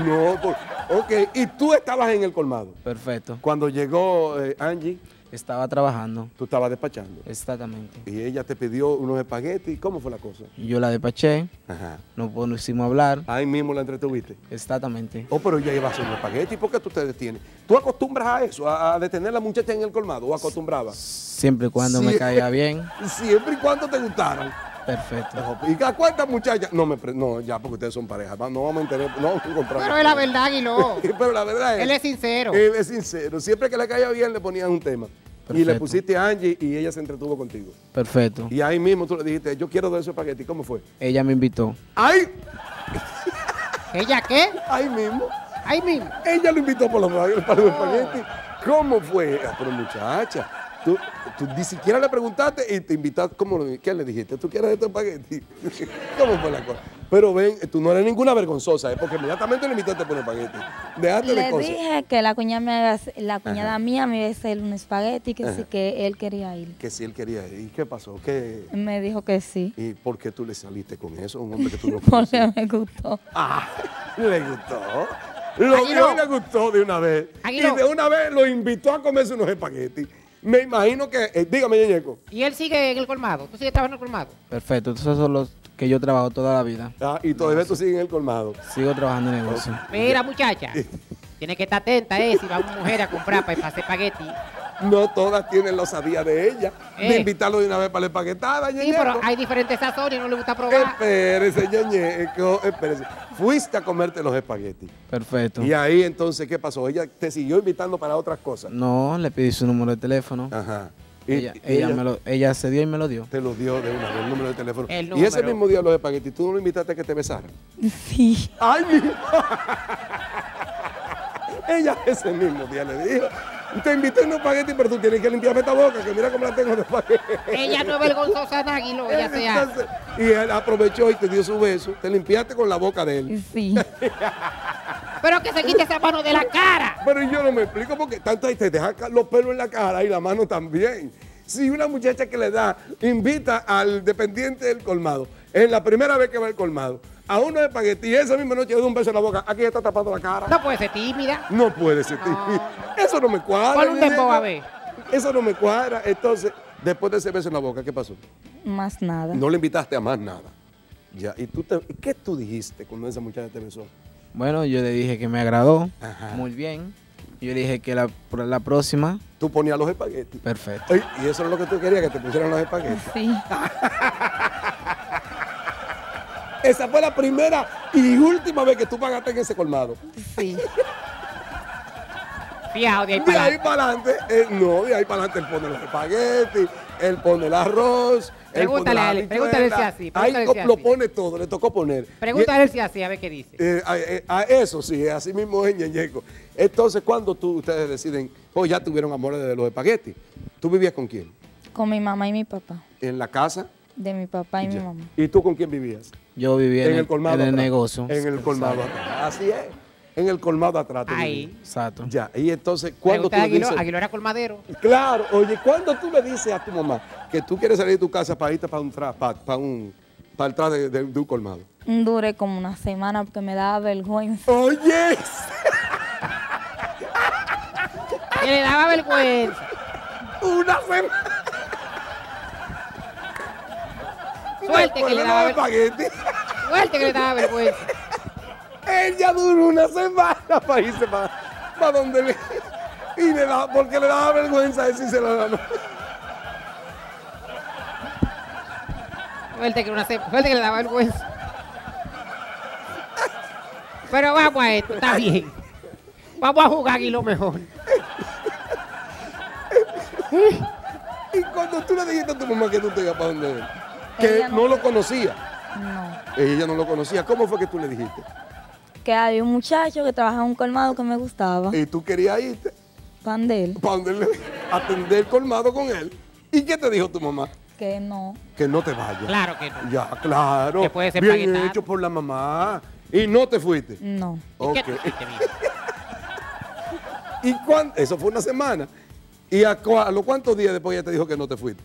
no. por- ok, y tú estabas en el colmado. Perfecto. Cuando llegó eh, Angie, Estaba trabajando. tú estabas despachando. Exactamente. Y ella te pidió unos espaguetis. ¿Cómo fue la cosa? Yo la despaché, Ajá. no pusimos a hablar. Ahí mismo la entretuviste. Exactamente. Oh, pero ella iba a hacer un espagueti. ¿Por qué tú te detienes? ¿Tú acostumbras a eso? ¿A, a detener a la muchacha en el colmado? ¿O acostumbrabas? Siempre y cuando me caiga bien. Siempre y cuando te gustaron. Perfecto. ¿Y a cuántas muchachas? No, me pre- no, ya porque ustedes son pareja. No vamos a entender. No vamos a encontrar. Pero es la verdad, Aguilo. Pero la verdad es. Él es sincero. Él es sincero. Siempre que le caía bien le ponían un tema. Y le pusiste a Angie y ella se entretuvo contigo. Perfecto. Y ahí mismo tú le dijiste, yo quiero de esos espaguetis. ¿Cómo fue? Ella me invitó. ¡Ay! ¿Ella qué? Ahí mismo. Ahí mismo. Ella lo invitó por los para los espaguetis. ¿Cómo fue? Ah, pero muchacha, tú, tú ni siquiera le preguntaste y te invitaste. ¿Cómo lo, ¿Qué le dijiste? ¿Tú quieres estos espaguetis? ¿Cómo fue la cosa? Pero ven, tú no eres ninguna vergonzosa, ¿eh? porque inmediatamente le invitaste por espagueti. Déjate de Le cosas. dije que la cuñada, me la cuñada mía me iba a hacer un espagueti, que sí, que él quería ir. Que si él quería ir. ¿Y qué pasó? ¿Qué? Me dijo que sí, ¿Y por qué tú le saliste con eso? Un hombre que tú no porque me gustó. Ah, le gustó. Lo vio y le gustó de una vez. Y de una vez lo invitó a comerse unos espaguetis. Me imagino que, eh, dígame, Ñeñeco. ¿Y él sigue en el colmado? ¿Tú sigues trabajando en el colmado? Perfecto. Esos son los que yo trabajo toda la vida. Ah, y todavía tú sigues en el colmado. Sigo trabajando en negocio. Mira, muchacha. Tiene que estar atenta, ¿eh? Si va una mujer a comprar para hacer espagueti. No todas tienen la osadía de ella. De Eh. invitarlo de una vez para la espaguetada, Sí, Ñeñeco. pero hay diferentes sazones y no le gusta probar. Espérese, Ñeñeco, espérese. Fuiste a comerte los espaguetis. Perfecto. Y ahí entonces, ¿qué pasó? Ella te siguió invitando para otras cosas. No, le pedí su número de teléfono. Ajá. Y- Ella, y ella me lo, ella se dio y me lo dio. te lo dio de una vez, el número de teléfono. El Y ese mismo día los espaguetis, ¿tú no lo invitaste a que te besaran? Sí. ¡Ay, mi! Ella ese mismo día le dijo, te invité a unos espaguetis, pero tú tienes que limpiarme esta boca, que mira cómo la tengo de espagueti. Ella no es vergonzosa, Náguilo. Ella se hace. Y él aprovechó y te dio su beso, te limpiaste con la boca de él. Sí. Pero que se quite esa mano de la cara. Pero yo no me explico porque tanto ahí te deja ca- los pelos en la cara y la mano también. Si una muchacha que le da, invita al dependiente del colmado, en la primera vez que va al colmado, a uno de espagueti y esa misma noche le da un beso en la boca, aquí ya está tapando la cara. No puede ser tímida. No puede ser. tío. Eso no me cuadra. Ponle un dembow a ver. Eso no me cuadra. Entonces, después de ese beso en la boca, ¿qué pasó? Más nada. No le invitaste a más nada. Ya, ¿y tú te, qué tú dijiste cuando esa muchacha te besó? Bueno, yo le dije que me agradó. Ajá. Muy bien. Yo le dije que la, la próxima, Tú ponías los espaguetis. perfecto. Ay, y eso es lo que tú querías, que te pusieran los espaguetis. Sí. Esa fue la primera y última vez que tú pagaste en ese colmado. Sí. Fiado de ahí De para ahí adelante. para adelante, eh, no, de ahí para adelante él pone los espaguetis, él pone el arroz, él pone Pregúntale la a él, pregúntale si así, Ahí si lo así. pone todo, le tocó poner. Pregúntale a él si así, a ver qué dice. Eh, a, eh, a eso sí, así mismo es Ñeñeco. Entonces, cuando tú, ustedes deciden, pues ya tuvieron amores de los espaguetis, ¿tú vivías con quién? Con mi mamá y mi papá. ¿En la casa? De mi papá y mi mamá. ¿Y tú con quién vivías? Yo vivía en, el, colmado. en el atrás. negocio. En el colmado atrás. Así es. En el colmado atrás. Ahí. vivías. Exacto. Ya, y entonces, cuando tú Pregúntale a le Aguilo, dices... Aguilo era colmadero. Claro, oye, cuando tú le dices a tu mamá que tú quieres salir de tu casa para irte para un tra- para, para un para el tras de, de- de un colmado. Duré como una semana porque me daba vergüenza. Oye, Que le daba vergüenza. una semana. Suerte que le daba vergüenza. Suerte que le daba vergüenza. Ella duró una semana para irse para, para donde le. Y le daba, porque le daba vergüenza decírselo a la mamá. Suerte que, una suerte que le daba vergüenza. Pero vamos a esto, está bien. Vamos a jugar Aguilo mejor. Y cuando tú le dijiste a tu mamá que tú te ibas para donde él, que no, no- lo conocía, No. ella no lo conocía, ¿cómo fue que tú le dijiste? Que había un muchacho que trabajaba en un colmado que me gustaba. Y tú querías irte Pandel. él, atender el colmado con él. ¿Y qué te dijo tu mamá? Que no. Que no te vayas. Claro que no. Ya, claro. Que puede ser Bien paquetado. hecho por la mamá. ¿Y no te fuiste? No. Ok. ¿Y cuánto? Eso fue una semana. ¿Y a, a los cuántos días después ella te dijo que no te fuiste?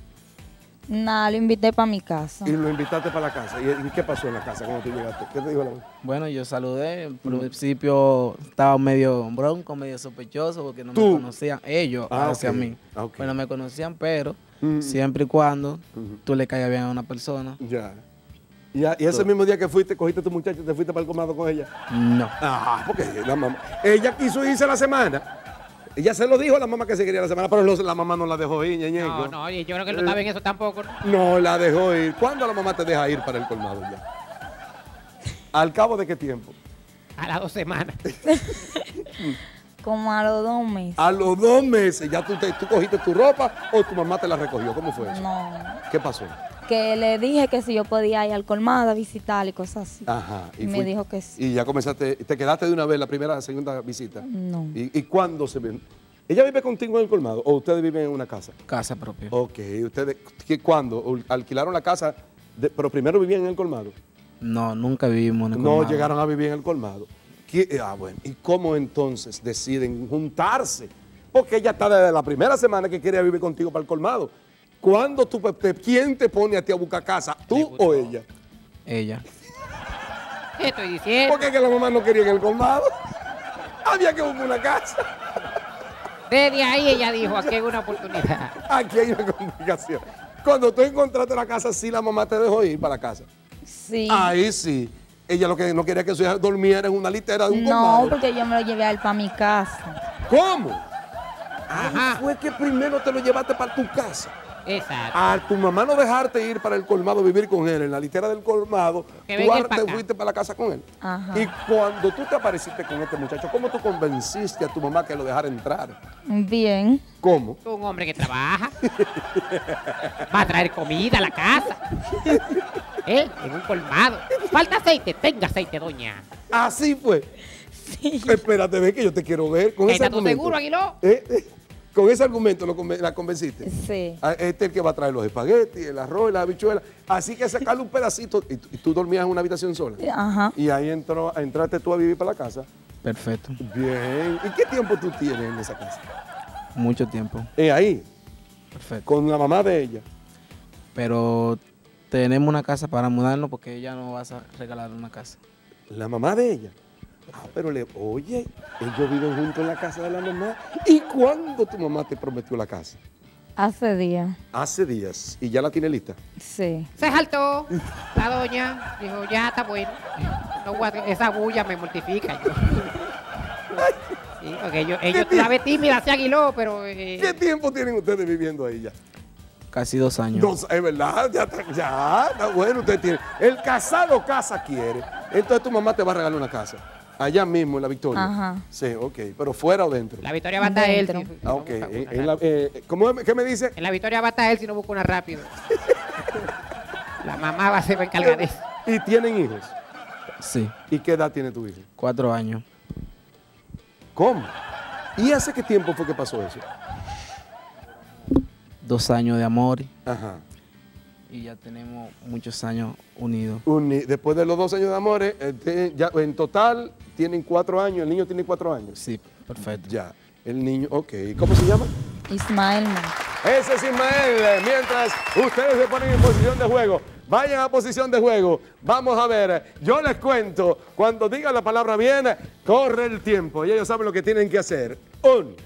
Nada, lo invité para mi casa. Y lo invitaste para la casa. ¿Y, qué pasó en la casa cuando tú llegaste? ¿Qué te dijo la mujer? Bueno, yo saludé. Al principio estaba medio bronco, medio sospechoso porque no ¿Tú? me conocían. Ellos Ah, hacia mí. Ah, ok. Pues no me conocían, pero Mm. siempre y cuando tú le caigas bien a una persona. Ya. Y, a- y ese mismo día que fuiste, cogiste a tu muchacho y te fuiste para el colmado con ella. No. Ah, porque la mamá. Ella quiso irse la semana. Ella se lo dijo a la mamá que se quería la semana, pero los- la mamá no la dejó ir, ñeñeco. No, no, yo creo que no estaba en eso tampoco. No la dejó ir. ¿Cuándo la mamá te deja ir para el colmado ya? ¿Al cabo de qué tiempo? A las dos semanas. Como a los dos meses. A los dos meses ya tú, te- tú cogiste tu ropa o tu mamá te la recogió. ¿Cómo fue eso? No. ¿Qué pasó? Que le dije que si yo podía ir al colmado a visitar y cosas así. Ajá. Y me dijo que sí. Y ya comenzaste, te quedaste de una vez la primera, la segunda visita. No. ¿Y, y cuándo se ven? ¿Ella vive contigo en el colmado o ustedes viven en una casa? Casa propia. Ok, ¿ustedes qué, cuándo? ¿O ¿Alquilaron la casa, de- pero primero vivían en el colmado? No, nunca vivimos en el No colmado. llegaron a vivir en el colmado. ¿Qué- Ah, bueno. ¿Y cómo entonces deciden juntarse? Porque ella está desde la primera semana que quiere vivir contigo para el colmado. ¿Cuándo tú, te- quién te pone a ti a buscar casa? ¿Tú o ella? Ella. ¿Qué estoy diciendo? ¿Por qué que la mamá no quería en el colmado? Había que buscar una casa. Desde ahí ella dijo, aquí hay una oportunidad. Aquí hay una complicación. Cuando tú encontraste la casa, sí la mamá te dejó ir para la casa. Sí. Ahí sí. Ella lo que no quería que su hija durmiera en una litera de un No, porque yo me lo llevé a él para mi casa. ¿Cómo? Ajá. Fue que primero te lo llevaste para tu casa. Exacto. A tu mamá no dejarte ir para el colmado, vivir con él, en la litera del colmado, Que tú te fuiste para la casa con él. Ajá. Y cuando tú te apareciste con este muchacho, ¿cómo tú convenciste a tu mamá que lo dejara entrar? Bien. ¿Cómo? Tú un hombre que trabaja. Va a traer comida a la casa. ¿Eh? En un colmado. Falta aceite. Tenga aceite, doña. Así fue. Espérate, ve que yo te quiero ver. Con ese ¿Estás tú seguro, Aguiló? ¿Eh? Con ese argumento lo conven- la convenciste. Sí. Ah, Este es el que va a traer los espaguetis, el arroz y las habichuelas. Así que sacarle un pedacito. Y, tú- y tú dormías en una habitación sola. Ajá. Y ahí entró, entraste tú a vivir para la casa. Perfecto. Bien. ¿Y qué tiempo tú tienes en esa casa? Mucho tiempo. Eh, ahí, Perfecto. con la mamá de ella. Pero tenemos una casa para mudarnos porque ella no va a regalar una casa. La mamá de ella. Ah, pero le, oye, ellos viven juntos en la casa de la mamá. ¿Y cuándo tu mamá te prometió la casa? Hace días. Hace días. ¿Y ya la tiene lista? Sí. Se saltó. La doña dijo, ya está bueno. No esa bulla me mortifica. Sí, porque ellos, ellos tímida, se aguiló, pero... eh, ¿Qué tiempo tienen ustedes viviendo ahí ya? Casi dos años. Dos, es verdad, ya está, ya está bueno. Usted tiene. El casado casa quiere. Entonces tu mamá te va a regalar una casa. Allá mismo en la Victoria. Ajá. Sí, ok. Pero fuera o dentro. La victoria va a estar él. Ah, ok. En- la- eh, ¿cómo ¿Qué me dice? En la victoria va a estar él si no busca una rápido. La mamá va a ser encargada de eso. ¿Y tienen hijos? Sí. ¿Y qué edad tiene tu hijo? Cuatro años. ¿Cómo? ¿Y hace qué tiempo fue que pasó eso? Dos años de amor Ajá. y ya tenemos muchos años unidos. Uni- después de los dos años de amores, eh, ya, en total tienen cuatro años. El niño tiene cuatro años. Sí, perfecto. Ya. El niño, ok. ¿Cómo se llama? Ismael. Ese es Ismael. Mientras ustedes se ponen en posición de juego, vayan a posición de juego. Vamos a ver. Yo les cuento. Cuando digan la palabra bien, corre el tiempo. Y ellos saben lo que tienen que hacer. Un,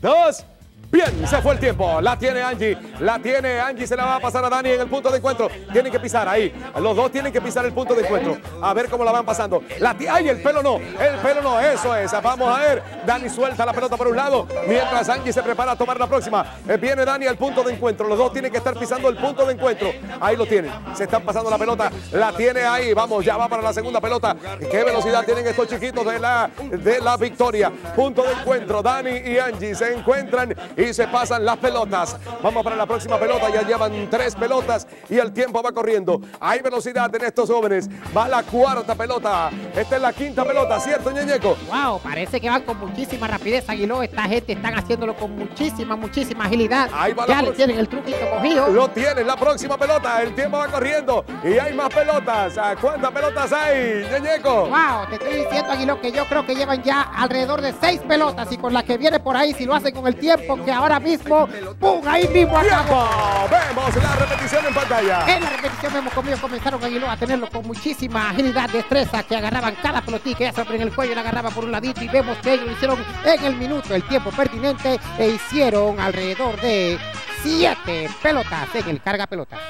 dos. Bien, se fue el tiempo. La tiene Angie. La tiene Angie. Se la va a pasar a Dani en el punto de encuentro. Tienen que pisar ahí. Los dos tienen que pisar el punto de encuentro. A ver cómo la van pasando. La ¡Ay, el pelo no! El pelo no. Eso es. Vamos a ver. Dani suelta la pelota por un lado. Mientras Angie se prepara a tomar la próxima. Eh, Viene Dani al punto de encuentro. Los dos tienen que estar pisando el punto de encuentro. Ahí lo tienen. Se están pasando la pelota. La tiene ahí. Vamos, ya va para la segunda pelota. ¿Qué velocidad tienen estos chiquitos de la, de la victoria? Punto de encuentro. Dani y Angie se encuentran y se pasan las pelotas. Vamos para la próxima pelota, ya llevan tres pelotas y el tiempo va corriendo. Hay velocidad en estos jóvenes. Va la cuarta pelota. Esta es la quinta pelota, ¿cierto, Ñeñeco? Wow, parece que van con muchísima rapidez, Aguiló. Esta gente están haciéndolo con muchísima, muchísima agilidad. Ahí va ya le tienen el truquito cogido. Lo tienen, la próxima pelota. El tiempo va corriendo y hay más pelotas. ¿A ¿Cuántas pelotas hay, Ñeñeco? Wow, te estoy diciendo, Aguiló, que yo creo que llevan ya alrededor de seis pelotas y con la que viene por ahí, si lo hacen con el tiempo, que ahora mismo, ¡pum! Ahí mismo acabó. Vemos la repetición en pantalla. En la repetición vemos cómo ellos comenzaron Aguiló a tenerlo con muchísima agilidad, destreza, que agarraban cada pelotita, ya siempre en el cuello la agarraban por un ladito y vemos que ellos lo hicieron en el minuto, el tiempo pertinente e hicieron alrededor de siete pelotas en el carga pelotas.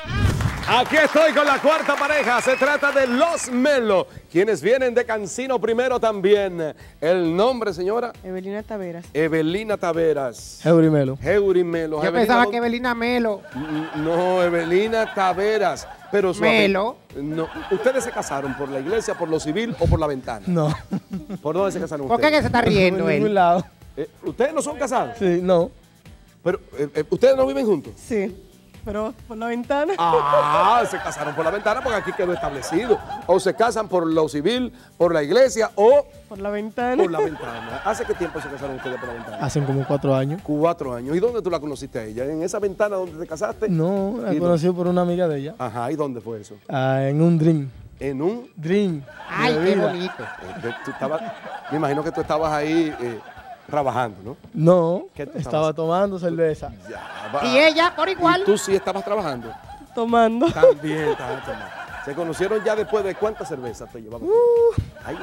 Aquí estoy con la cuarta pareja. Se trata de Los Melo, quienes vienen de Cancino primero también. El nombre, señora, Evelina Taveras. Evelina Taveras. Heuri Melo. Yo Evelina, pensaba ¿dó- que Belina Melo. No, Evelina Taveras. Pero su Melo. No. ¿Ustedes se casaron por la iglesia, por lo civil o por la ventana? No. ¿Por dónde se casaron ¿Por qué ustedes? que se está riendo Por él? lado. Eh, ¿Ustedes no son casados? Sí, no. Pero, eh, eh, ¿Ustedes no viven juntos? Sí. Pero por la ventana. Ah, se casaron por la ventana porque aquí quedó establecido. O se casan por lo civil, por la iglesia o Por la ventana. por la ventana. ¿Hace qué tiempo se casaron ustedes por la ventana? Hacen como cuatro años. Cuatro años. ¿Y dónde tú la conociste a ella? ¿En esa ventana donde te casaste? No, la ¿Y conocí por una amiga de ella. Ajá, ¿y dónde fue eso? Ah, en un dream. En un... Dream. Ay, qué bonito. eh, de- tú estabas- me imagino que tú estabas ahí eh, trabajando, ¿no? No, ¿Qué tú estaba tomando cerveza. Ya. Y ella, por igual. ¿Y tú sí estabas trabajando? Tomando. También estabas tomando. ¿Se conocieron ya después de cuántas cervezas te llevaban? Uh. Ay,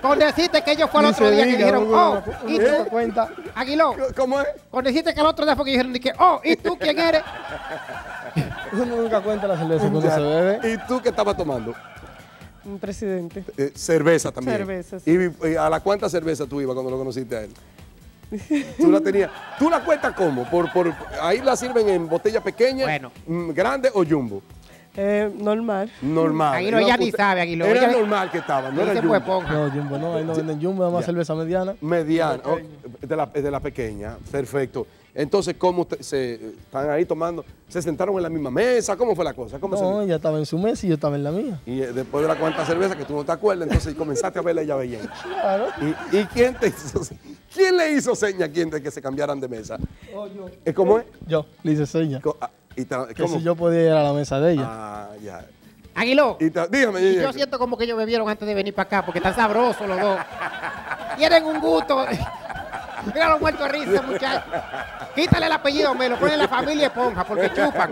Con decirte que ellos fue el otro día que diga, dijeron, uno oh, ¿y tú? cuenta. Aguiló. ¿Cómo es? Con decirte que el otro día fue que dijeron, dije, oh, ¿y tú quién eres? Uno nunca cuenta la cerveza cuando se bebe. ¿Y tú qué estabas tomando? Un presidente. Eh, cerveza también. Cerveza, sí. ¿Y, y a la cuánta cerveza tú ibas cuando lo conociste a él? Tú la tenías. ¿Tú la cuentas cómo? Por, por, ahí la sirven en botella pequeña, Bueno. mm, grande o jumbo. Eh, normal. Normal. Aguilo ya ni sabe, Aguilo. Era Ella- normal que estaba, no era jumbo. No, Jumbo no, ahí no venden Jumbo, nada más cerveza mediana. Mediana, oh, de, la, de la pequeña, perfecto. Entonces, ¿cómo se están ahí tomando? ¿Se sentaron en la misma mesa? ¿Cómo fue la cosa? ¿Cómo se No, dio? ella estaba en su mesa y yo estaba en la mía. Y eh, después de la cuanta cerveza que tú no te acuerdas, entonces comenzaste a verla ella veía. Claro. ¿Y, y quién te hizo? ¿Quién le hizo seña a quién de que se cambiaran de mesa? Oh, yo. ¿Eh, ¿Cómo es? Yo, le hice seña. Ah, y si yo podía ir a la mesa de ella. Ah, ya. Aguiló. Y dígame, Y yo siento como que ellos bebieron antes de venir para acá, porque están sabrosos los dos. Tienen un gusto. Mira los muertos de risa, muchachos. Quítale el apellido, me lo pone la familia Esponja, porque chupan.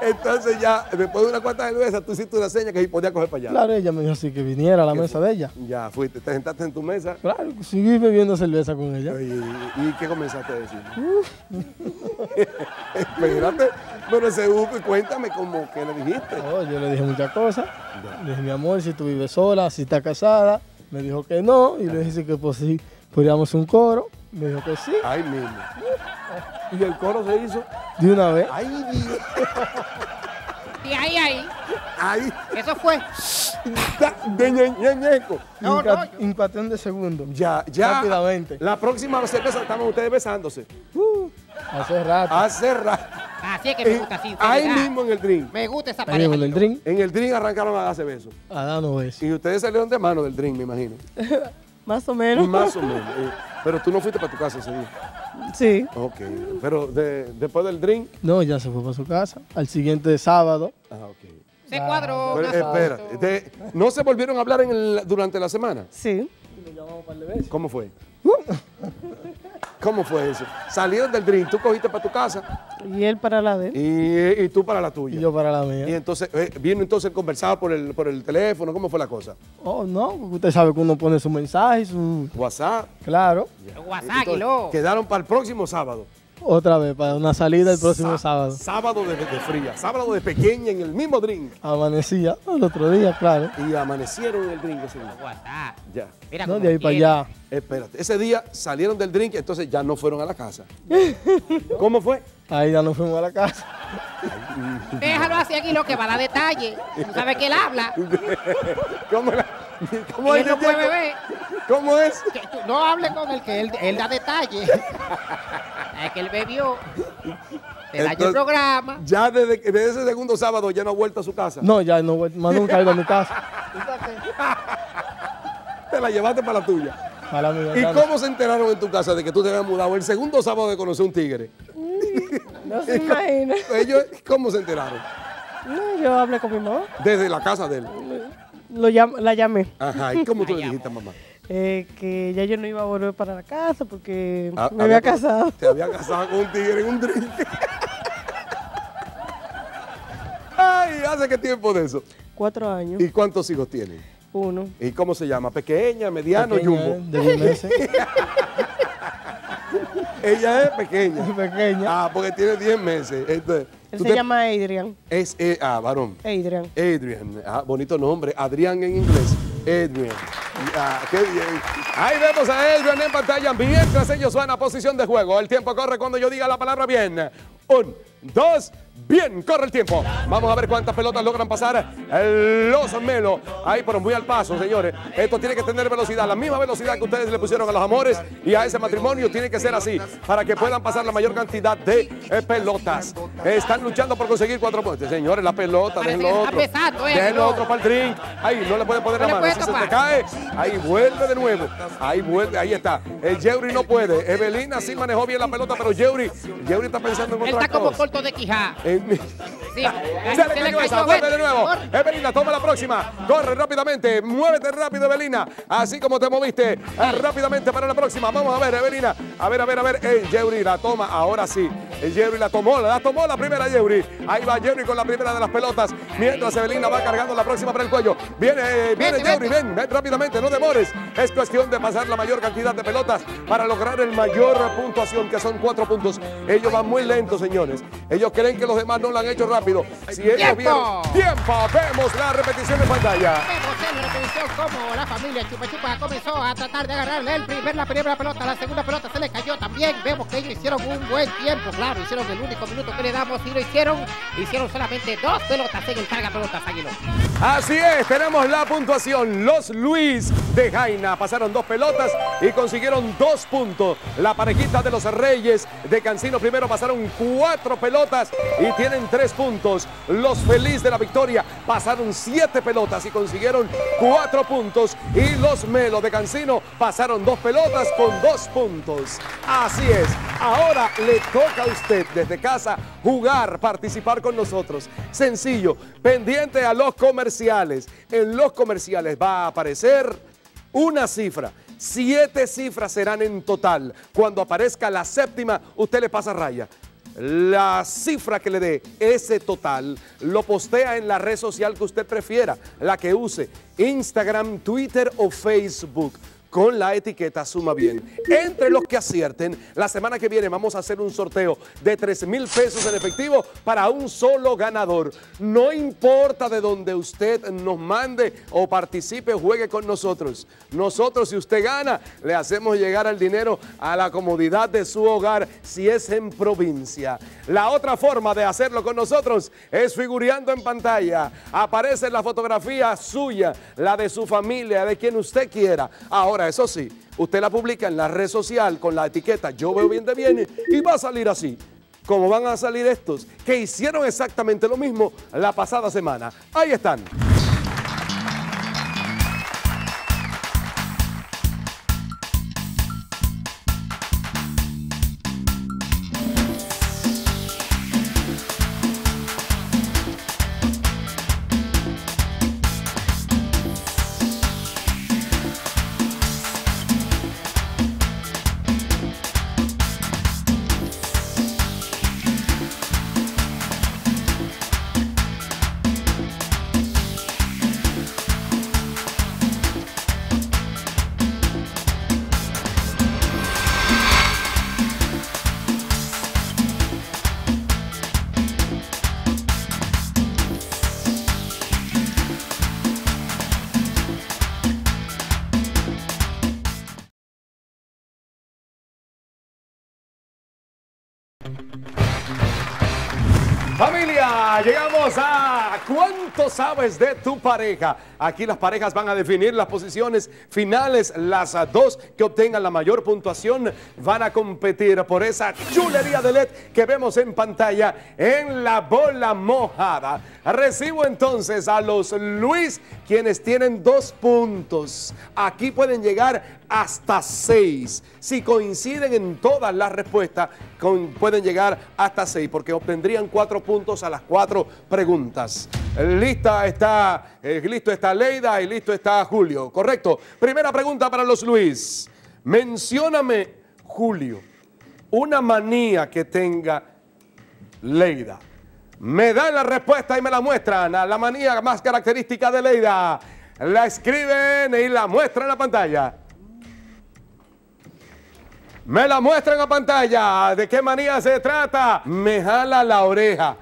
Entonces ya, después de una cuanta cerveza, tú hiciste una seña que sí podía coger para allá. Claro, ella me dijo así que viniera a la mesa de ella. Ya, fuiste, te sentaste en tu mesa. Claro, seguí bebiendo cerveza con ella. ¿Y, y qué comenzaste a decir? Espérate, pero ese Upe, cuéntame cómo que le dijiste. Oh, yo le dije muchas cosas. Le dije, mi amor, si tú vives sola, si estás casada. Me dijo que no. Y le dije que pues sí, podríamos un coro. Me dijo que sí. Ay, mismo. Y el coro se hizo. De una vez. Ay, Dios. Y ahí, ahí. Ay, Eso fue. de Ñe- Ñeñeco. No, no, Inca- Impactón de segundo. Ya, ya. Rápidamente. La próxima cerveza estaban ustedes besándose. Hace rato. Hace rato. Así es que me Eh, gusta así. Ahí mismo en el drink. Me gusta esa Ahí pareja. en el drink. En el drink arrancaron a darse besos. A darnos besos. Y ustedes salieron de mano del drink, me imagino. Más o menos. Más o menos. eh, Pero tú no fuiste para tu casa ese día. Sí. Ok. Pero de- después del drink. No, ya se fue para su casa. Al siguiente sábado. Ah, ok. Se cuadró. Pero, una espera, de- ¿no se volvieron a hablar en el- durante la semana? Sí. ¿Cómo fue? ¿Cómo fue eso? Salieron del drink, tú cogiste para tu casa Y él para la de él. y, y tú para la tuya. Y yo para la Y mía. entonces, eh, vino entonces conversaba por el, por el teléfono, ¿cómo fue la cosa? Oh, no, porque usted sabe que uno pone su mensaje, su. WhatsApp. Claro. WhatsApp, Entonces, quedaron para el próximo sábado. Otra vez, para una salida el próximo Sá- sábado. Sábado de, de fría, sábado de pequeña en el mismo drink. Amanecía el otro día, claro. Y amanecieron en el drink ese día. Ya. Mira No, cómo de ahí para quiere. allá. Espérate, ese día salieron del drink, entonces ya no fueron a la casa. ¿Cómo fue? Ahí ya nos fuimos a la casa. Déjalo así, Aguiló, que va a dar detalle. Tú sabes que él habla. ¿Cómo, la, cómo él no puede beber. ¿Cómo es? Que tú no hable con él, que él, él da detalle. es que él bebió. Te dañó el programa. Ya desde, ese segundo sábado ya no ha vuelto a su casa. No, ya no, más nunca he ido a mi casa. Te la llevaste para la tuya. ¿Y cómo se enteraron en tu casa de que tú te habías mudado el segundo sábado de conocer un tigre? No se imagina. Ellos, ¿Cómo se enteraron? No, yo hablé con mi mamá. Desde la casa de él. Lo llam- la llamé. Ajá. ¿Y cómo tú le dijiste a mamá? Eh, que ya yo no iba a volver para la casa porque Ah, me había casado. Te había casado con un tigre en un drink. Ay, ¿hace qué tiempo de eso? Cuatro años. ¿Y cuántos hijos tienen? Uno. ¿Y cómo se llama? ¿Pequeña, mediano, Pequeña, jumbo? ¿eh? De 10 meses. Ella es pequeña. Pequeña. Ah, porque tiene 10 meses. Entonces, Él se te- llama Adrian. Es, eh, ah, varón. Adrian. Adrian. Ah, bonito nombre. Adrián en inglés. Adrian. Ah, qué bien. Ahí vemos a Adrian en pantalla mientras ellos van a posición de juego. El tiempo corre cuando yo diga la palabra bien. Un, dos, bien. Corre el tiempo. Vamos a ver cuántas pelotas logran pasar los Melo. Ahí, pero muy al paso, señores. Esto tiene que tener velocidad. La misma velocidad que ustedes le pusieron a los amores y a ese matrimonio tiene que ser así para que puedan pasar la mayor cantidad de pelotas. Están luchando por conseguir cuatro puntos. Señores, la pelota, déjenlo otro. Déjenlo otro para el drink. Ahí, no le puede poner la mano. Si se te cae, ahí vuelve de nuevo. Ahí vuelve, ahí está. El Yeuri no puede. Evelina sí manejó bien la pelota, pero Yeuri, Yeuri está pensando en Él otra está como cosa. corto de quijá. En- Sí, se le cayó esa, vuelve de nuevo. Evelina, toma la próxima. Corre rápidamente, muévete rápido, Evelina. Así como te moviste eh, rápidamente para la próxima. Vamos a ver, Evelina. A ver, a ver, a ver. El Yeuri la toma, ahora sí. El Yeuri la tomó, la tomó la primera Yeuri. Ahí va Yeuri con la primera de las pelotas. Mientras Evelina va cargando la próxima para el cuello. Viene, eh, viene Vete, Yeuri, ven, ven rápidamente, no demores. Es cuestión de pasar la mayor cantidad de pelotas para lograr el mayor puntuación, que son cuatro puntos. Ellos van muy lentos, señores. Ellos creen que los demás no lo han hecho rápido. Si ellos ¡Tiempo! vieron tiempo, vemos la repetición en pantalla. Vemos en la repetición cómo la familia Chupa Chupa comenzó a tratar de agarrarle el primer, la primera pelota, la segunda pelota se le cayó también. Vemos que ellos hicieron un buen tiempo, claro, hicieron el único minuto que le damos y lo hicieron. Hicieron solamente dos pelotas en el carga pelotas Águilo. Así es, tenemos la puntuación. Los Luis de Jaina pasaron dos pelotas y consiguieron dos puntos. La parejita de los Reyes de Cancino primero pasaron cuatro pelotas y tienen tres puntos. Los Feliz de la Victoria pasaron siete pelotas y consiguieron cuatro puntos. Y los Melo de Cancino pasaron dos pelotas con dos puntos. Así es, ahora le toca a usted desde casa jugar, participar con nosotros. Sencillo, pendiente a los comerciales. En los comerciales va a aparecer una cifra. Siete cifras serán en total. Cuando aparezca la séptima, usted le pasa raya. La cifra que le dé ese total lo postea en la red social que usted prefiera, la que use, Instagram, Twitter o Facebook con la etiqueta Suma Bien. Entre los que acierten, la semana que viene vamos a hacer un sorteo de 3 mil pesos en efectivo para un solo ganador. No importa de donde usted nos mande o participe o juegue con nosotros. Nosotros, si usted gana, le hacemos llegar el dinero a la comodidad de su hogar si es en provincia. La otra forma de hacerlo con nosotros es figureando en pantalla. Aparece la fotografía suya, la de su familia, de quien usted quiera. Ahora, eso sí, usted la publica en la red social con la etiqueta Yo veo bien de bien y va a salir así. Como van a salir estos que hicieron exactamente lo mismo la pasada semana. Ahí están. Sabes de tu pareja? Aquí las parejas van a definir las posiciones finales. Las dos que obtengan la mayor puntuación van a competir por esa chulería de LED que vemos en pantalla en la bola mojada. Recibo entonces a los Luis, quienes tienen dos puntos. Aquí pueden llegar hasta seis. Si coinciden en todas las respuestas, pueden llegar hasta seis, porque obtendrían cuatro puntos a las cuatro preguntas. Lista está, eh, listo está Leida y listo está Julio, ¿correcto? Primera pregunta para los Luis. Mencióname, Julio, una manía que tenga Leida. Me dan la respuesta y me la muestran. La manía más característica de Leida. La escriben y la muestran en la pantalla. Me la muestran a pantalla. ¿De qué manía se trata? Me jala la oreja.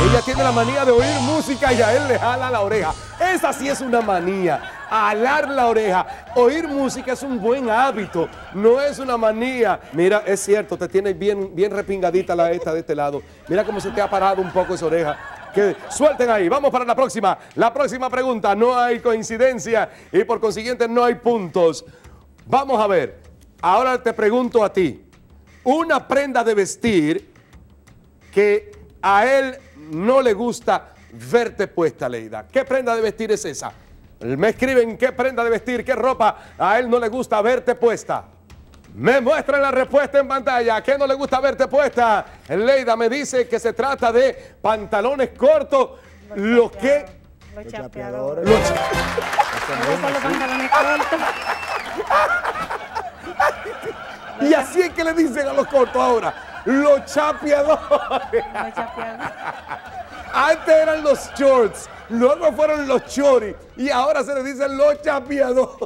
Ella tiene la manía de oír música y a él le jala la oreja. Esa sí es una manía. Alar la oreja. Oír música es un buen hábito. No es una manía. Mira, es cierto, te tiene bien, bien repingadita la esta de este lado. Mira cómo se te ha parado un poco esa oreja. Que suelten ahí. Vamos para la próxima. La próxima pregunta. No hay coincidencia y por consiguiente no hay puntos. Vamos a ver. Ahora te pregunto a ti. Una prenda de vestir que a él no le gusta verte puesta, Leida. ¿Qué prenda de vestir es esa? Me escriben qué prenda de vestir, qué ropa a él no le gusta verte puesta. Me muestran la respuesta en pantalla. ¿Qué no le gusta verte puesta? Leida me dice que se trata de pantalones cortos. Lo que... Los chapeadores. Los- los pantalones cortos. Y así es que le dicen a los cortos ahora. Los chapeadores. Los chapeadores. Antes eran los shorts, luego fueron los choris y ahora se le dicen los chapeadores.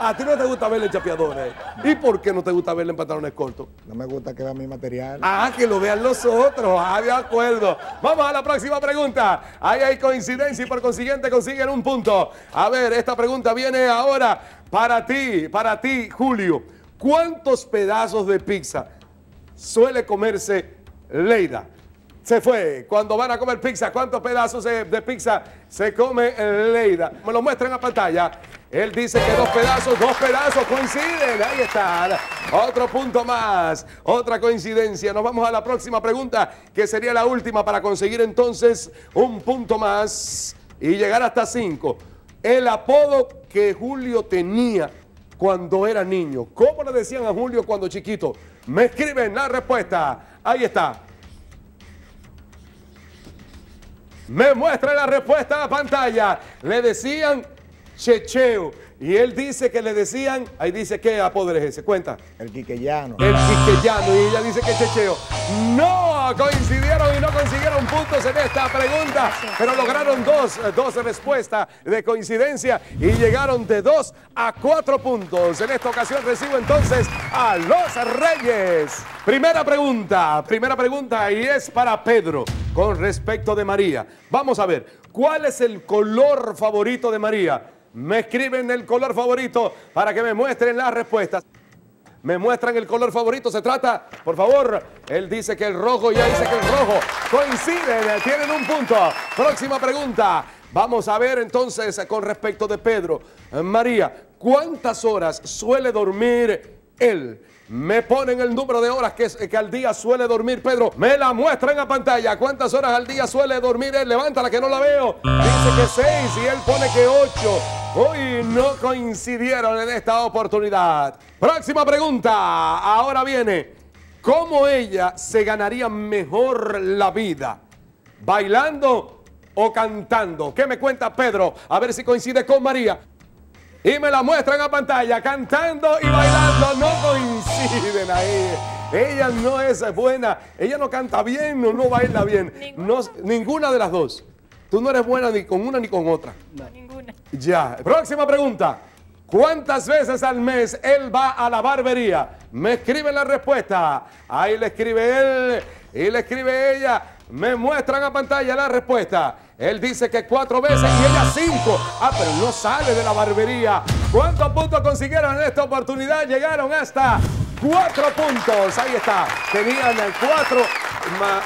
A ti no te gusta verle chapeadores. ¿Y por qué no te gusta verle en pantalones cortos? No me gusta que vean mi material. Ah, que lo vean los otros. Ah, de acuerdo. Vamos a la próxima pregunta. Ahí hay coincidencia y por consiguiente consiguen un punto. A ver, esta pregunta viene ahora para ti, para ti, Julio. ¿Cuántos pedazos de pizza suele comerse Leida? Se fue. Cuando van a comer pizza, ¿cuántos pedazos de, pizza se come Leida? Me lo muestran a pantalla. Él dice que dos pedazos, dos pedazos coinciden. Ahí está. Otro punto más. Otra coincidencia. Nos vamos a la próxima pregunta, que sería la última para conseguir entonces un punto más y llegar hasta cinco. El apodo que Julio tenía cuando era niño. ¿Cómo le decían a Julio cuando chiquito? Me escriben la respuesta. Ahí está. Me muestra la respuesta a pantalla. Le decían checheo. Y él dice que le decían, ahí dice qué apodo es ese, cuenta. El quiqueyano. El quiqueyano. Y ella dice que checheo. No coincidieron y no consiguieron puntos en esta pregunta, pero lograron dos, dos respuestas de coincidencia y llegaron de dos a cuatro puntos. En esta ocasión recibo entonces a los Reyes. Primera pregunta, primera pregunta y es para Pedro con respecto de María. Vamos a ver, ¿cuál es el color favorito de María? Me escriben el color favorito para que me muestren las respuestas. Me muestran el color favorito. Se trata, por favor, él dice que el rojo, ya dice que el rojo. Coinciden, tienen un punto. Próxima pregunta. Vamos a ver entonces con respecto de Pedro. María, ¿cuántas horas suele dormir él? Me ponen el número de horas que, que al día suele dormir Pedro. Me la muestran a pantalla. ¿Cuántas horas al día suele dormir él? Levántala que no la veo. Dice que seis y él pone que ocho. Hoy no coincidieron en esta oportunidad. Próxima pregunta. Ahora viene. ¿Cómo ella se ganaría mejor la vida? ¿Bailando o cantando? ¿Qué me cuenta Pedro? A ver si coincide con María. Y me la muestran a pantalla, cantando y bailando. No coinciden ahí. Ella no es buena. Ella no canta bien, no, no baila bien. No, ninguna de las dos. Tú no eres buena ni con una ni con otra. Ninguna. Ya. Próxima pregunta. ¿Cuántas veces al mes él va a la barbería? Me escribe la respuesta. Ahí le escribe él y le escribe ella. Me muestran a pantalla la respuesta. Él dice que cuatro veces y ella cinco. Ah, pero no sale de la barbería. ¿Cuántos puntos consiguieron en esta oportunidad? Llegaron hasta cuatro puntos. Ahí está. Tenían el cuatro,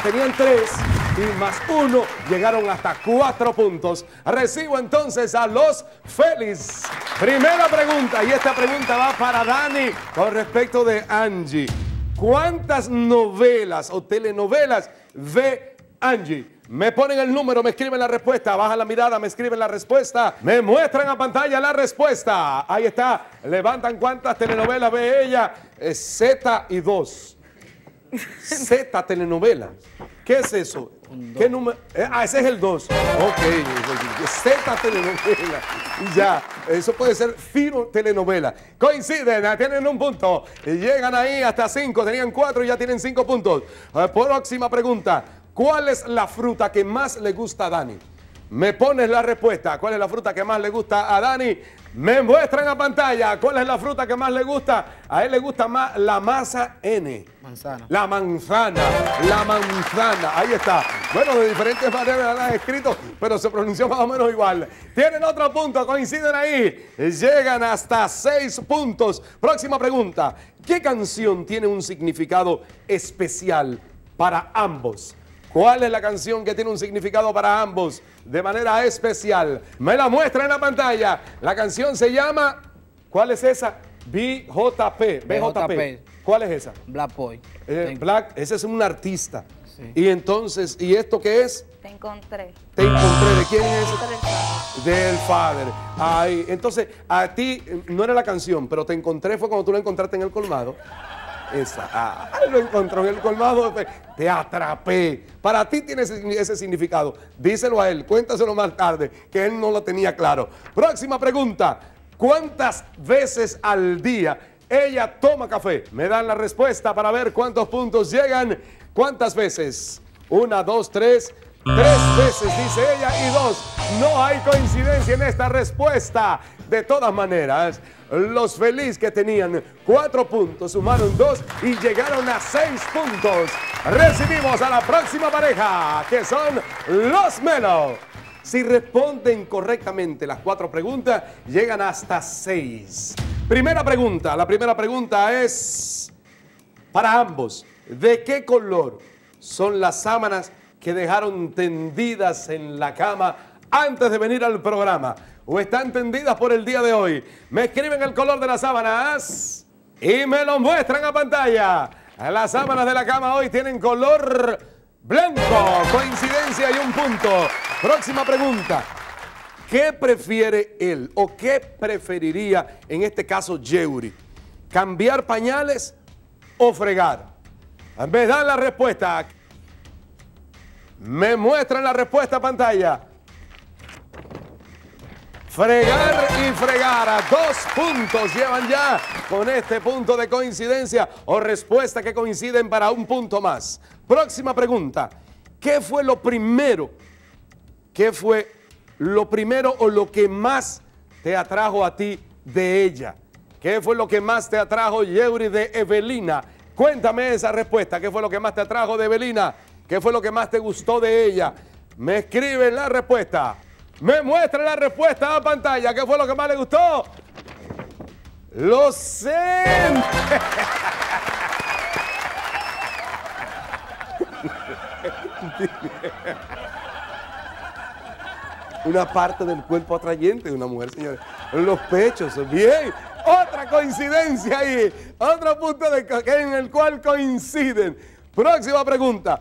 tenían tres y más uno llegaron hasta cuatro puntos. Recibo entonces a los Félix. Primera pregunta, y esta pregunta va para Dani con respecto de Angie. ¿Cuántas novelas o telenovelas ve Angie? Me ponen el número, me escriben la respuesta, baja la mirada, me escriben la respuesta, me muestran a pantalla la respuesta. Ahí está, levantan cuántas telenovelas ve ella. Eh, Z y 2. Z telenovela. ¿Qué es eso? ¿Qué número? Eh, ah, ese es el 2. Ok. Z telenovela. Ya, eso puede ser Fino telenovela. Coinciden, ah, tienen un punto. Llegan ahí hasta 5. Tenían 4 y ya tienen 5 puntos. Eh, próxima pregunta. ¿Cuál es la fruta que más le gusta a Dani? Me pones la respuesta. ¿Cuál es la fruta que más le gusta a Dani? Me muestran a pantalla cuál es la fruta que más le gusta. A él le gusta más la masa N. Manzana. La manzana, la manzana. Ahí está. Bueno, de diferentes maneras la han escrito, pero se pronunció más o menos igual. Tienen otro punto, coinciden ahí. Llegan hasta seis puntos. Próxima pregunta. ¿Qué canción tiene un significado especial para ambos? ¿Cuál es la canción que tiene un significado para ambos de manera especial? Me la muestra en la pantalla. La canción se llama, ¿cuál es esa? BJP. BJP. ¿Cuál es esa? Black Boy. Eh, Black, ese es un artista. Y entonces, ¿y esto qué es? Te encontré. Te encontré. ¿De quién es? Del Father. Ay, entonces, a ti no era la canción, pero te encontré fue cuando tú la encontraste en el colmado. Esa. Ah, lo encontró en el colmado. Te atrapé. Para ti tiene ese, ese significado. Díselo a él. Cuéntaselo más tarde, que él no lo tenía claro. Próxima pregunta. ¿Cuántas veces al día ella toma café? Me dan la respuesta para ver cuántos puntos llegan. ¿Cuántas veces? Una, dos, tres. Tres veces, dice ella, y dos. No hay coincidencia en esta respuesta. De todas maneras, los feliz que tenían cuatro puntos sumaron dos y llegaron a seis puntos. Recibimos a la próxima pareja, que son los Melo. Si responden correctamente las cuatro preguntas, llegan hasta seis. Primera pregunta, la primera pregunta es para ambos. ¿De qué color son las sábanas que dejaron tendidas en la cama antes de venir al programa? ¿O están tendidas por el día de hoy? Me escriben el color de las sábanas y me lo muestran a pantalla. Las sábanas de la cama hoy tienen color blanco. Coincidencia y un punto. Próxima pregunta. ¿Qué prefiere él o qué preferiría en este caso Yeuri? ¿Cambiar pañales o fregar? Me dan la respuesta. Me muestran la respuesta pantalla. Fregar y fregar a dos puntos llevan ya con este punto de coincidencia o respuesta que coinciden para un punto más. Próxima pregunta. ¿Qué fue lo primero? ¿Qué fue lo primero o lo que más te atrajo a ti de ella? ¿Qué fue lo que más te atrajo, Yeuri, de Evelina? Cuéntame esa respuesta. ¿Qué fue lo que más te atrajo de Evelina? ¿Qué fue lo que más te gustó de ella? Me escriben la respuesta. Me muestra la respuesta a pantalla. ¿Qué fue lo que más le gustó? Lo sé. Una parte del cuerpo atrayente de una mujer, señores. Los pechos, bien. Otra coincidencia ahí. Otro punto en el cual coinciden. Próxima pregunta.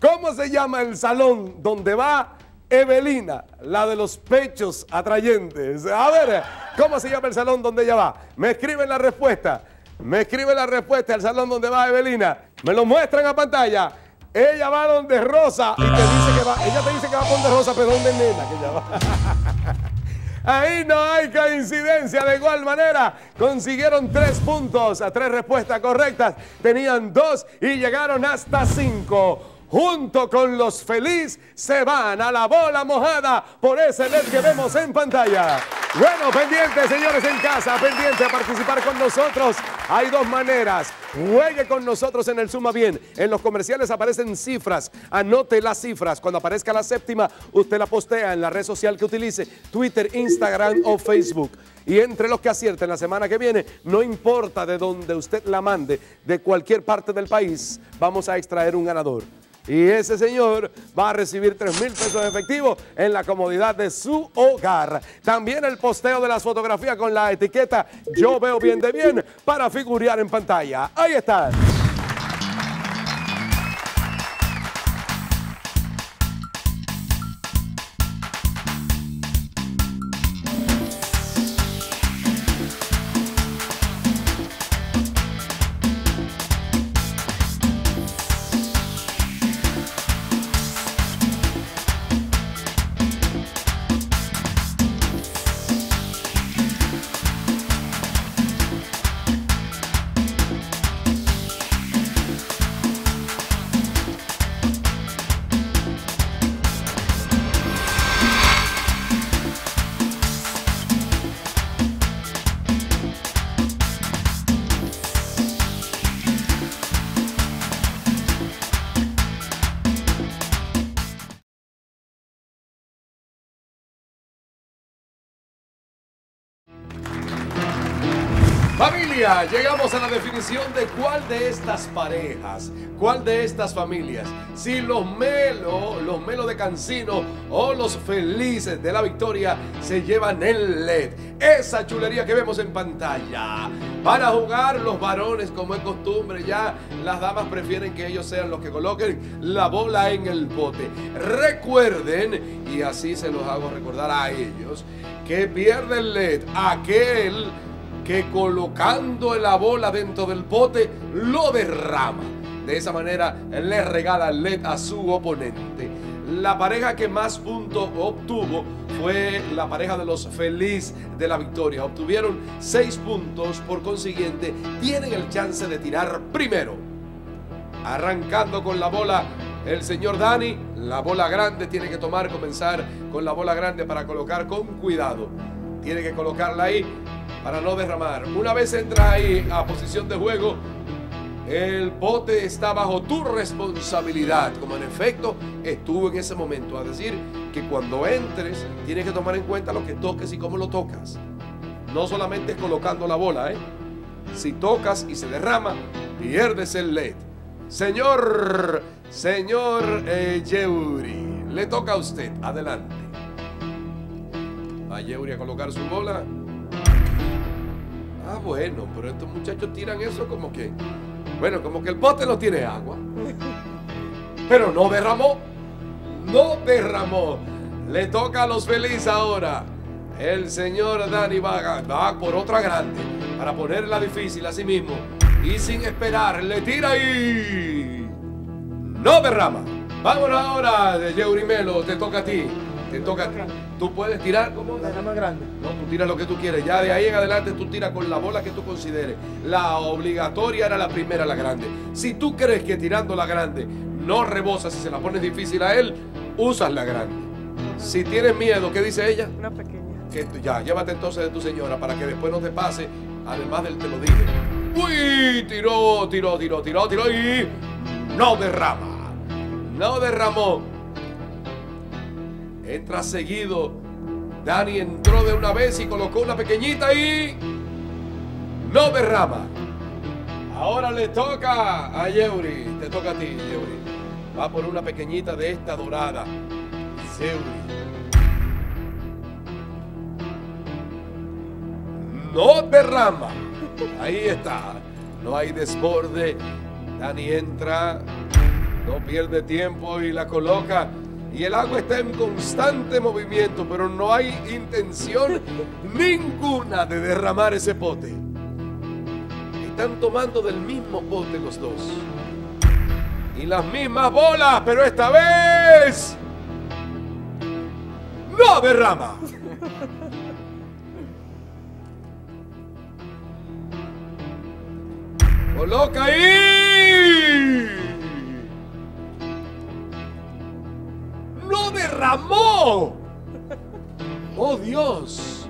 ¿Cómo se llama el salón donde va Evelina, la de los pechos atrayentes? A ver, ¿cómo se llama el salón donde ella va? Me escriben la respuesta. Me escribe la respuesta al salón donde va Evelina. Me lo muestran a pantalla. Ella va donde Rosa y te dice que va. Ella te dice que va donde Rosa, pero donde Nena que ella va. Ahí no hay coincidencia. De igual manera, consiguieron tres puntos a tres respuestas correctas. Tenían dos y llegaron hasta cinco junto con los feliz se van a la bola mojada por ese LED que vemos en pantalla. Bueno, pendientes, señores en casa, pendiente a participar con nosotros. Hay dos maneras. Juegue con nosotros en el Suma Bien. En los comerciales aparecen cifras. Anote las cifras. Cuando aparezca la séptima, usted la postea en la red social que utilice, Twitter, Instagram o Facebook. Y entre los que acierten la semana que viene, no importa de dónde usted la mande, de cualquier parte del país, vamos a extraer un ganador. Y ese señor va a recibir 3 mil pesos en efectivo en la comodidad de su hogar. También el posteo de las fotografías con la etiqueta Yo veo bien de bien para figurear en pantalla. Ahí está. Llegamos a la definición de cuál de estas parejas, cuál de estas familias, si los Melo, los Melo de Cancino o los felices de la victoria se llevan el LED, esa chulería que vemos en pantalla. Para jugar los varones, como es costumbre, ya las damas prefieren que ellos sean los que coloquen la bola en el bote. Recuerden, y así se los hago recordar a ellos, que pierde el LED aquel que colocando la bola dentro del pote lo derrama. De esa manera le regala LED a su oponente. La pareja que más puntos obtuvo fue la pareja de los Feliz de la Victoria. Obtuvieron 6 puntos, por consiguiente tienen el chance de tirar primero. Arrancando con la bola el señor Dani, la bola grande tiene que tomar, comenzar con la bola grande para colocar con cuidado. Tiene que colocarla ahí para no derramar. Una vez entra ahí a posición de juego, el bote está bajo tu responsabilidad, como en efecto estuvo en ese momento. A decir que cuando entres tienes que tomar en cuenta lo que toques y cómo lo tocas. No solamente colocando la bola, ¿eh? Si tocas y se derrama, pierdes el LED. Señor, señor eh, Yeuri, le toca a usted. Adelante. Va Yeuri a colocar su bola. Ah, bueno, pero estos muchachos tiran eso como que, bueno, como que el bote no tiene agua. Pero no derramó. No derramó. Le toca a los felices ahora. El señor Dani va, va por otra grande para ponerla difícil a sí mismo. Y sin esperar, le tira y... No derrama. Vámonos ahora de Melo, te toca a ti. Te toca. Tú puedes tirar como La más grande. No, tú tiras lo que tú quieres. Ya de ahí en adelante tú tiras con la bola que tú consideres. La obligatoria era la primera, la grande. Si tú crees que tirando la grande no rebosas y se la pones difícil a él, usas la grande. Si tienes miedo, ¿qué dice ella? Una pequeña. Que tú- ya, llévate entonces de tu señora para que después no te pase, además del te lo dije. Uy, tiró, tiró, tiró, tiró, tiró y no derrama. No derramó. Entra seguido. Dani entró de una vez y colocó una pequeñita y no derrama. Ahora le toca a Yeuri. Te toca a ti, Yeuri. Va por una pequeñita de esta dorada. Yeuri. No derrama. Ahí está. No hay desborde. Dani entra. No pierde tiempo y la coloca. Y el agua está en constante movimiento, pero no hay intención ninguna de derramar ese pote. Están tomando del mismo pote los dos. Y las mismas bolas, pero esta vez no derrama. Coloca ahí. No derramó. Oh Dios.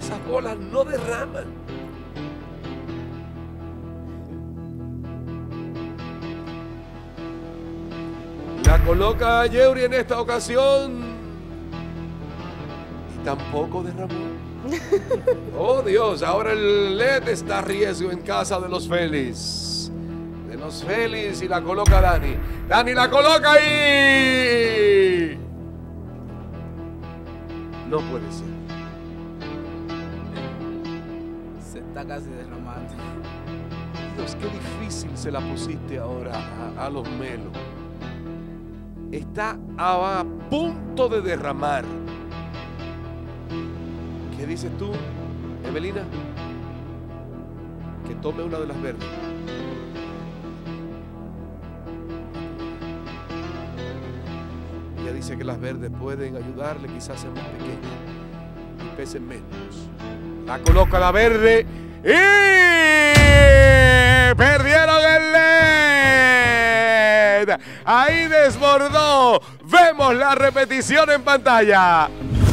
Esas bolas no derraman. La coloca a Yeuri en esta ocasión. Y tampoco derramó. Oh Dios, ahora el LED está a riesgo en casa de los Félix. Los Félix y la coloca Dani. Dani la coloca ahí. No puede ser. Se está casi derramando. Dios, qué difícil se la pusiste ahora a, a los melos. Está a punto de derramar. ¿Qué dices tú, Evelina? Que tome una de las verdes. Dice que las verdes pueden ayudarle, quizás sean más pequeñas y pesen menos. La coloca la verde y perdieron el LED. Ahí desbordó. Vemos la repetición en pantalla.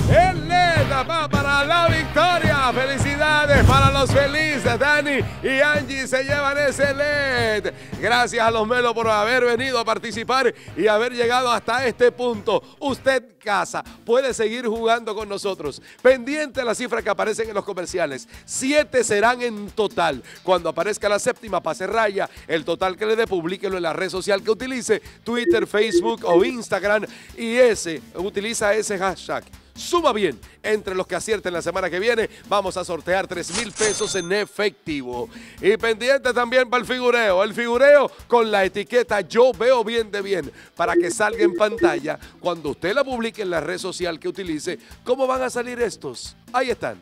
El LED va la victoria. Felicidades para los felices. Dani y Angie se llevan ese LED. Gracias a los Melos por haber venido a participar y haber llegado hasta este punto. Usted, casa, puede seguir jugando con nosotros. Pendiente a las cifras que aparecen en los comerciales. Siete serán en total. Cuando aparezca la séptima, pase raya. El total que le dé, publíquelo en la red social que utilice. Twitter, Facebook o Instagram. Y ese, utiliza ese hashtag. Suma bien. Entre los que acierten la semana que viene, vamos a sortear 3 mil pesos en efectivo. Y pendiente también para el figureo. El figureo con la etiqueta Yo veo bien de bien para que salga en pantalla cuando usted la publique en la red social que utilice. ¿Cómo van a salir estos? Ahí están.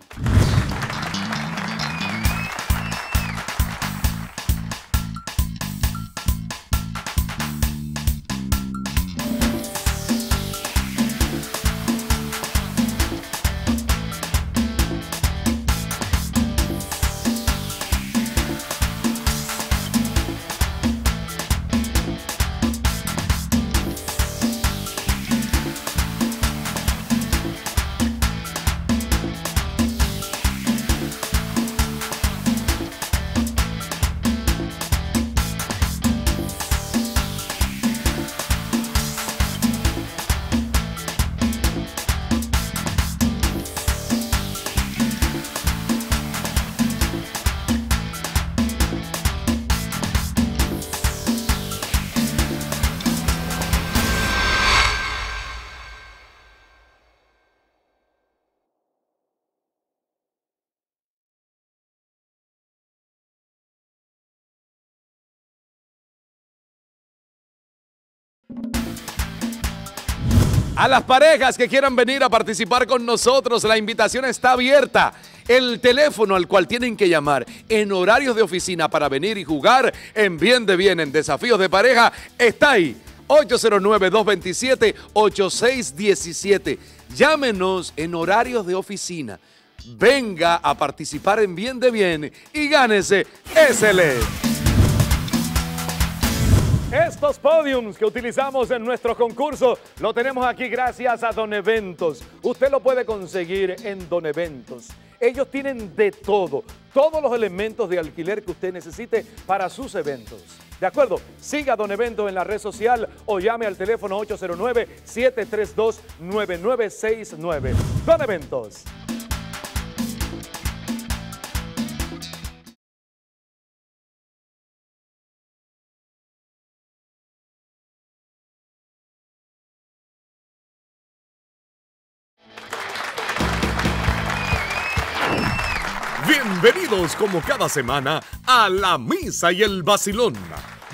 A las parejas que quieran venir a participar con nosotros, la invitación está abierta. El teléfono al cual tienen que llamar en horarios de oficina para venir y jugar en Bien de Bien, en Desafíos de Pareja, está ahí. 809-227-8617. Llámenos en horarios de oficina. Venga a participar en Bien de Bien y gánese ese LED. Estos podiums que utilizamos en nuestro concurso lo tenemos aquí gracias a Don Eventos. Usted lo puede conseguir en Don Eventos. Ellos tienen de todo, todos los elementos de alquiler que usted necesite para sus eventos. ¿De acuerdo? Siga Don Eventos en la red social o llame al teléfono 809-732-9969. Don Eventos. Bienvenidos como cada semana a la misa y el vacilón.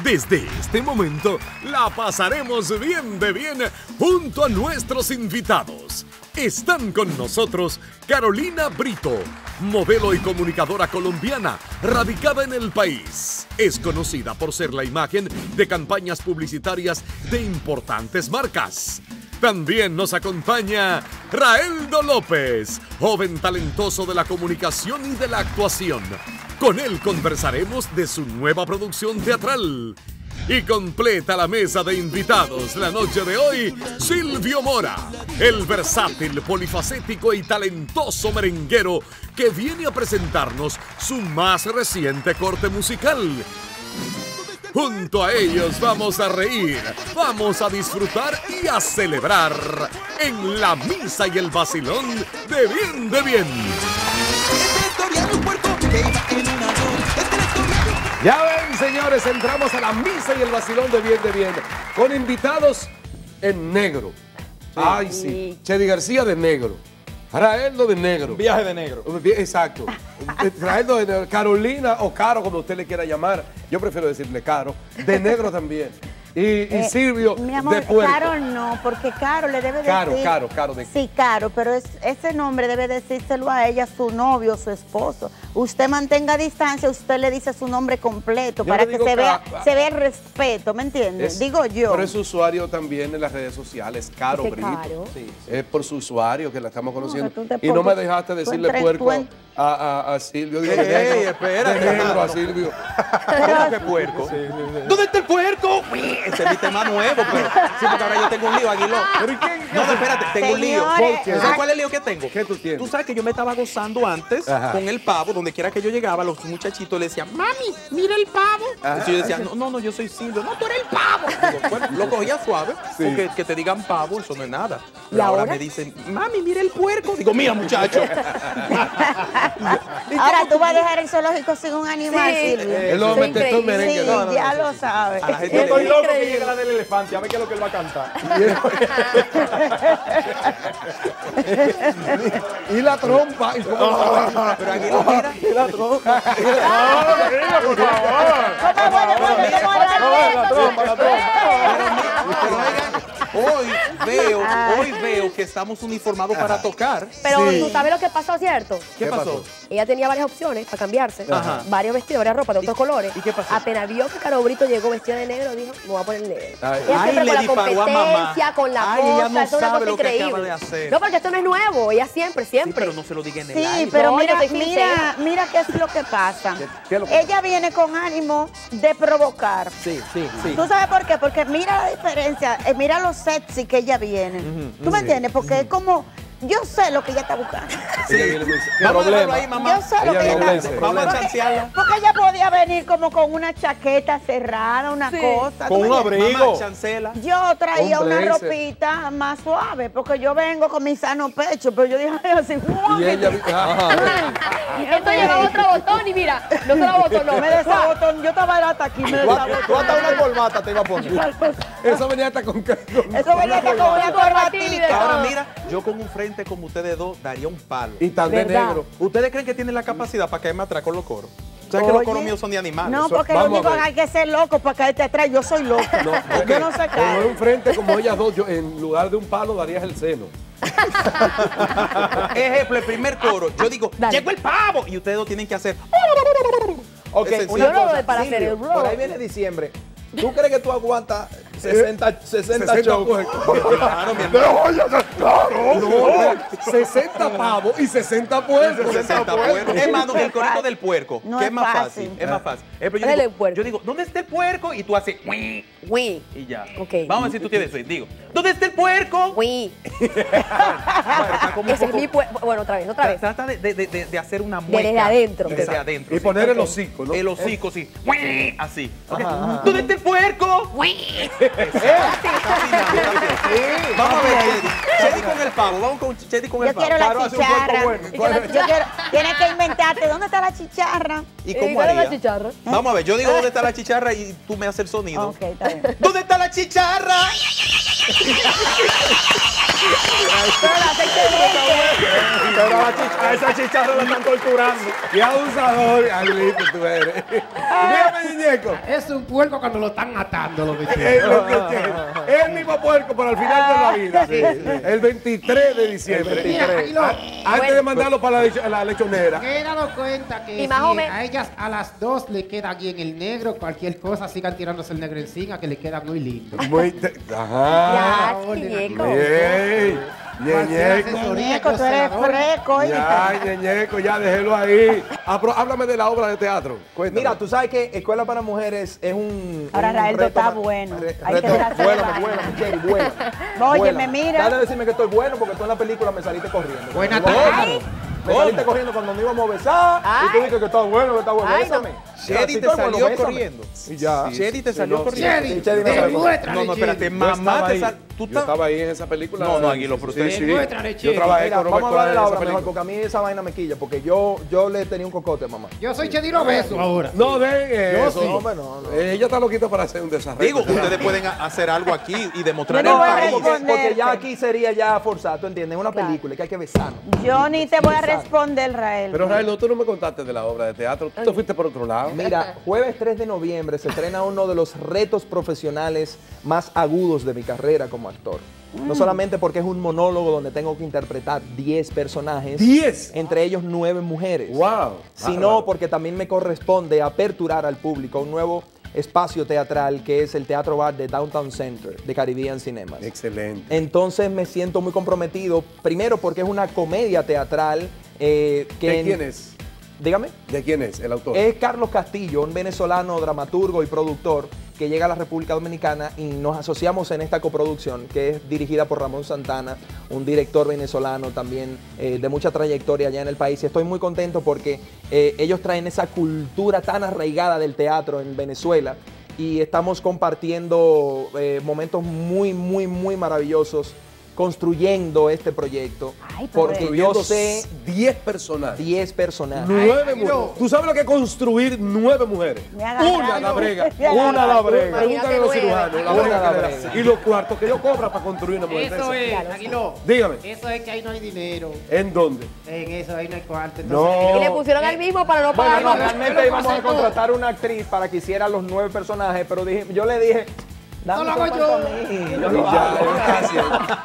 Desde este momento la pasaremos bien de bien junto a nuestros invitados. Están con nosotros Carolina Brito, modelo y comunicadora colombiana, radicada en el país. Es conocida por ser la imagen de campañas publicitarias de importantes marcas. También nos acompaña Raeldo López, joven talentoso de la comunicación y de la actuación. Con él conversaremos de su nueva producción teatral. Y completa la mesa de invitados la noche de hoy, Silvio Mora, el versátil, polifacético y talentoso merenguero que viene a presentarnos su más reciente corte musical. Junto a ellos vamos a reír, vamos a disfrutar y a celebrar en la misa y el vacilón de bien de bien. Ya ven, señores, entramos a la misa y el vacilón de bien de bien. Con invitados en negro. Ay, sí. Chedi García de negro. Raeldo de negro. Un viaje de negro. Exacto. Raeldo de negro. Carolina o Caro, como usted le quiera llamar. Yo prefiero decirle Caro. De negro también. Y, y Eh, Silvio Mi amor, de puerco. Caro no, porque Caro le debe decir... Caro, Caro, Caro de Sí, Caro, pero es- ese nombre debe decírselo a ella, su novio, su esposo. Usted mantenga distancia, usted le dice su nombre completo Yo para que se vea, se vea el respeto, ¿me entiendes? Es- Digo yo. Pero es usuario también en las redes sociales, Caro Ese Brito. Caro. Sí, Es por su usuario que la estamos conociendo. y no me dejaste decirle puerco en- a, a- a Silvio. De negro a. Silvio. ¿Cómo que puerco? ¿Dónde está el puerco? Ese es mi tema nuevo, pero sí, porque ahora yo tengo un lío, Aguiló. No, no, espérate, tengo un lío. Señores, ¿Tú ¿Sabes cuál es el lío que tengo? ¿Qué tú tienes? Tú sabes que yo me estaba gozando antes Ajá. con el pavo, donde quiera que yo llegaba, los muchachitos le decían, mami, mira el pavo. Entonces yo decía, no, no, no, yo soy Silvio. No, tú eres el pavo. Digo, bueno, lo cogía suave, Sí. porque que te digan pavo, eso no es nada. ¿Y Pero ahora? ahora? me dicen, mami, mira el puerco. Digo, mira, muchacho. Ahora tú vas a dejar el zoológico sin un animal, Sí. Silvio. Sí, No, no, ya lo sabes. A la gente Que llegue la del elefante, a ver qué es lo que él va a cantar. Y la trompa. y. La trompa, la trompa. Hoy veo, hoy veo que estamos uniformados para tocar. Pero Sí. tú sabes lo que pasó, ¿cierto? ¿Qué pasó? Ella tenía varias opciones para cambiarse, Ajá. varios vestidos, varias ropas de otros colores. ¿Y qué pasó? Apenas vio que Caro Brito llegó vestida de negro, dijo, me voy a poner negro. Ay. Ella Ay, siempre le con la disparó a mamá. competencia, con la Ay, ella cosa, no eso es una sabe cosa lo que acaba increíble. de hacer. No, porque esto no es nuevo, ella siempre, Sí, siempre. pero no se lo diga en el Sí, aire. pero No, mira, mira, mira qué es lo que pasa. qué es lo que- Ella viene con ánimo de provocar. Sí, sí, sí. ¿Tú sabes por qué? Porque mira la diferencia, eh, mira lo sexy que ella viene. ¿Tú me entiendes? Porque es como, yo sé lo que ella está buscando. Y dice, Vamos a problema. dejarlo ahí, mamá. Yo sé lo que ella y está dice, Vamos a porque, chancearla. porque ella podía venir como con una chaqueta cerrada, una Sí. cosa. Con ¿tú me un abrigo. Mamá, chancela. Yo traía Un una ropita más suave, porque yo vengo con mi sano pecho, pero yo dije ay, así, Y ella. Ajá. Esto llevaba otro botón y mira, no se lo botón, no. me desabotó, yo estaba hasta aquí, me Tú, desabotó. tú hasta una corbata te iba a poner. Eso venía hasta con. con- Eso venía hasta con una corbatita. Ahora mira, yo con un como ustedes dos daría un palo. Y tan de ¿Verdad? negro. ¿Ustedes creen que tienen la capacidad para caerme atrás con los coros? ¿Sabes que los coros míos son de animales? No, porque lo vamos único que hay que ser loco para caerte atrás. Yo soy loco. yo no sé Como caer. un frente como ellas dos, yo, en lugar de un palo darías el seno. Ejemplo, el primer coro, yo digo, Dale. llegó el pavo. Y ustedes dos tienen que hacer. Ok, una lo cosa, para Silvio, hacer el Por ahí viene diciembre. ¿Tú crees que tú aguantas 60, 60, 60 shows? puercos. Claro, mi hermano. No, 60 pavos y 60 puercos. 60 puercos. Hermano, el corito del puerco, No que es es más fácil. fácil. Es más fácil. Ejemplo, yo, Dale digo, el puerco. yo digo, ¿dónde está el puerco? Y tú haces, "Uy", Uy, y ya. Ok. Vamos a ver si tú tienes swing. Digo, ¿dónde está el puerco? es poco- mi pue- Bueno, otra vez, otra vez. Trata de, de- de- de hacer una mueca. Desde adentro. Desde adentro. Y sí. poner el hocico, ¿no? El hocico, sí. Así. ¿Dónde está el puerco? Vamos a ver, Chedi. Chedi con el pavo. Vamos con Chedi con el Yo pavo. quiero la chicharra. Yo quiero, tienes que inventarte. ¿Dónde está la chicharra? ¿Y ¿Y cómo es la haría? chicharra? Vamos a ver, yo digo dónde está la chicharra y tú me haces el sonido. Ok, está bien. ¿Dónde está la chicharra? Pero a, la chicha- a esa chicharra la están torturando. Qué abusador, Aguilito, tú eres. Dígame, Ñeco. Es un puerco cuando lo están atando, los Eh, El mismo puerco, pero al final de la vida. El 23 de diciembre. Mira, Aguiló. A- Antes de mandarlo para la, lecho- la lechonera. Me he dado cuenta que Y más o si menos- a ellas a las dos le queda bien el negro, cualquier cosa sigan tirándose el negro encima, que le queda muy lindo. Muy Ajá. Ya, Ñeñeco. asesoría, Ñeco, yo tú eres fresco. oye. Ya, Ñeñeco, ya déjelo ahí. Apro- háblame de la obra de teatro. Cuéntame. Mira, tú sabes que Escuela para Mujeres es un. Ahora un Raeldo está bueno. re- Hay que reto- Vuélame, vaina. vuélame, Michelle, vuela. Óyeme, Vuela. mira. Dale a decirme que estoy bueno porque tú en la película me saliste corriendo. Buena Cuando íbamos- tarde. Me saliste corriendo cuando nos íbamos a besar y tú dijiste que está bueno, que está bueno. Ay, Bésame. Chedi te salió corriendo. Y ya. Chedi te salió no, corriendo. Chedi, Chedi salió. No, no, espérate, Chedi. Yo mamá te ahí. sal... Yo estaba ahí en esa película. No, no, Aguilo, pero Sí, usted- sí. Nuestra Yo trabajé Mira, con Robert vamos a hablar de esa mejor, porque a mí esa vaina me quilla, porque yo, yo le tenía un cocote, mamá. Yo soy Chediro Beso ahora. No den Yo eso. sí. No, no, no. Eh, Ella está loquita para hacer un desarrollo. Digo, ustedes pueden hacer algo aquí y demostrar a país. Porque ya aquí sería ya forzado, ¿tú entiendes? Una película que hay que besarnos. Yo ni te voy a responder, Rael. Pero Rael, no, tú no me contaste de la obra de teatro. Tú te fuiste por otro lado. Mira, jueves 3 de noviembre se estrena uno de los retos profesionales más agudos de mi carrera como actor. No Mm. solamente porque es un monólogo donde tengo que interpretar 10 personajes. ¿10? Entre ellos 9 mujeres. ¡Wow! Sino porque también me corresponde aperturar al público un nuevo espacio teatral que es el Teatro Bar de Downtown Center de Caribbean Cinemas. Excelente. Entonces me siento muy comprometido, primero porque es una comedia teatral eh, que... ¿De quién es? Dígame. ¿De quién es el autor? Es Carlos Castillo, un venezolano dramaturgo y productor que llega a la República Dominicana y nos asociamos en esta coproducción que es dirigida por Ramón Santana, un director venezolano también eh, de mucha trayectoria allá en el país. Y estoy muy contento porque eh, ellos traen esa cultura tan arraigada del teatro en Venezuela y estamos compartiendo eh, momentos muy, muy, muy maravillosos construyendo este proyecto. porque yo Construyendo sé 10 personajes. 10 personajes. Nueve mujeres. ¿Tú sabes lo que es construir nueve mujeres? Una la brega. Una la brega. Pregúntale a los cirujanos. La brega brega. Y los cuartos que ellos cobran para construir una mujer. Eso es. Dígame. Eso es que ahí no hay dinero. ¿En dónde? En eso ahí no hay cuarto. No. Y le pusieron al mismo para no Bueno, pagar. no, realmente íbamos a contratar una actriz para que hiciera los nueve personajes, pero dije, yo le dije, No lo hago yo. mí, lo hago.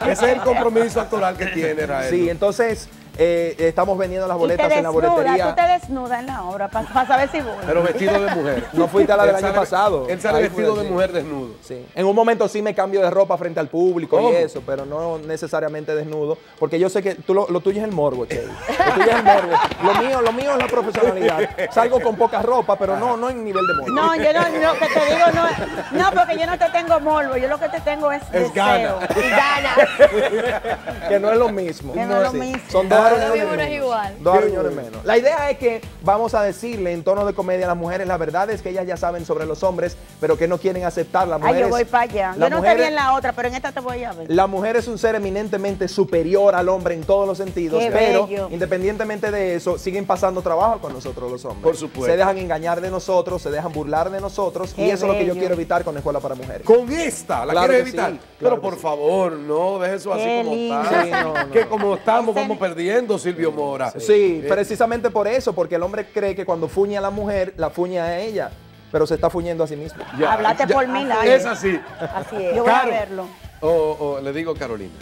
Ese es el compromiso actoral que tiene Rael. Sí, entonces eh, estamos vendiendo las boletas en la desnuda, tú boletería. te desnudas en la obra para saber si voy. Pero vestido de mujer. No fuiste a la del año sale- pasado. Él sale Ahí vestido de mujer desnudo. Sí. En un momento sí me cambio de ropa frente al público ¿Cómo? y eso, pero no necesariamente desnudo, porque yo sé que tú lo, lo tuyo es el morbo, Che. Lo tuyo es el morbo. Lo mío, lo mío es la profesionalidad. Salgo con poca ropa, pero no, no en nivel de morbo. No, yo no, lo que te digo no es- No, porque yo no te tengo morbo, yo lo que te tengo es, Es deseo. gana. Y ganas. que no es lo mismo. Que no es lo Sí. mismo. Son dos Es menos. igual. Dos bueno. menos. La idea es que vamos a decirle en tono de comedia a las mujeres, la verdad es que ellas ya saben sobre los hombres, pero que no quieren aceptar. Las Ay, mujeres, yo voy para allá. las Yo no te mujeres- vi en la otra, pero en esta te voy a ver. La mujer es un ser eminentemente superior al hombre en todos los sentidos, Qué pero bello. independientemente de eso, siguen pasando trabajo con nosotros los hombres. Por supuesto. Se dejan engañar de nosotros, se dejan burlar de nosotros, y eso es lo que yo quiero evitar con la Escuela para Mujeres. Con esta, la Claro sí, evitar. claro Pero por sí. favor, no, deje eso así Qué como lindo. está. Sí, no, no. Que como estamos, vamos perdiendo, Silvio Mora. Sí, Eh, precisamente por eso, porque el hombre cree que cuando fuñe a la mujer, la fuñe a ella, pero se está fuñendo a sí mismo. ya, Hablaste ya, por mí, Lali. Es así. Así es. Yo voy a Caro. verlo. O, o le digo Carolina.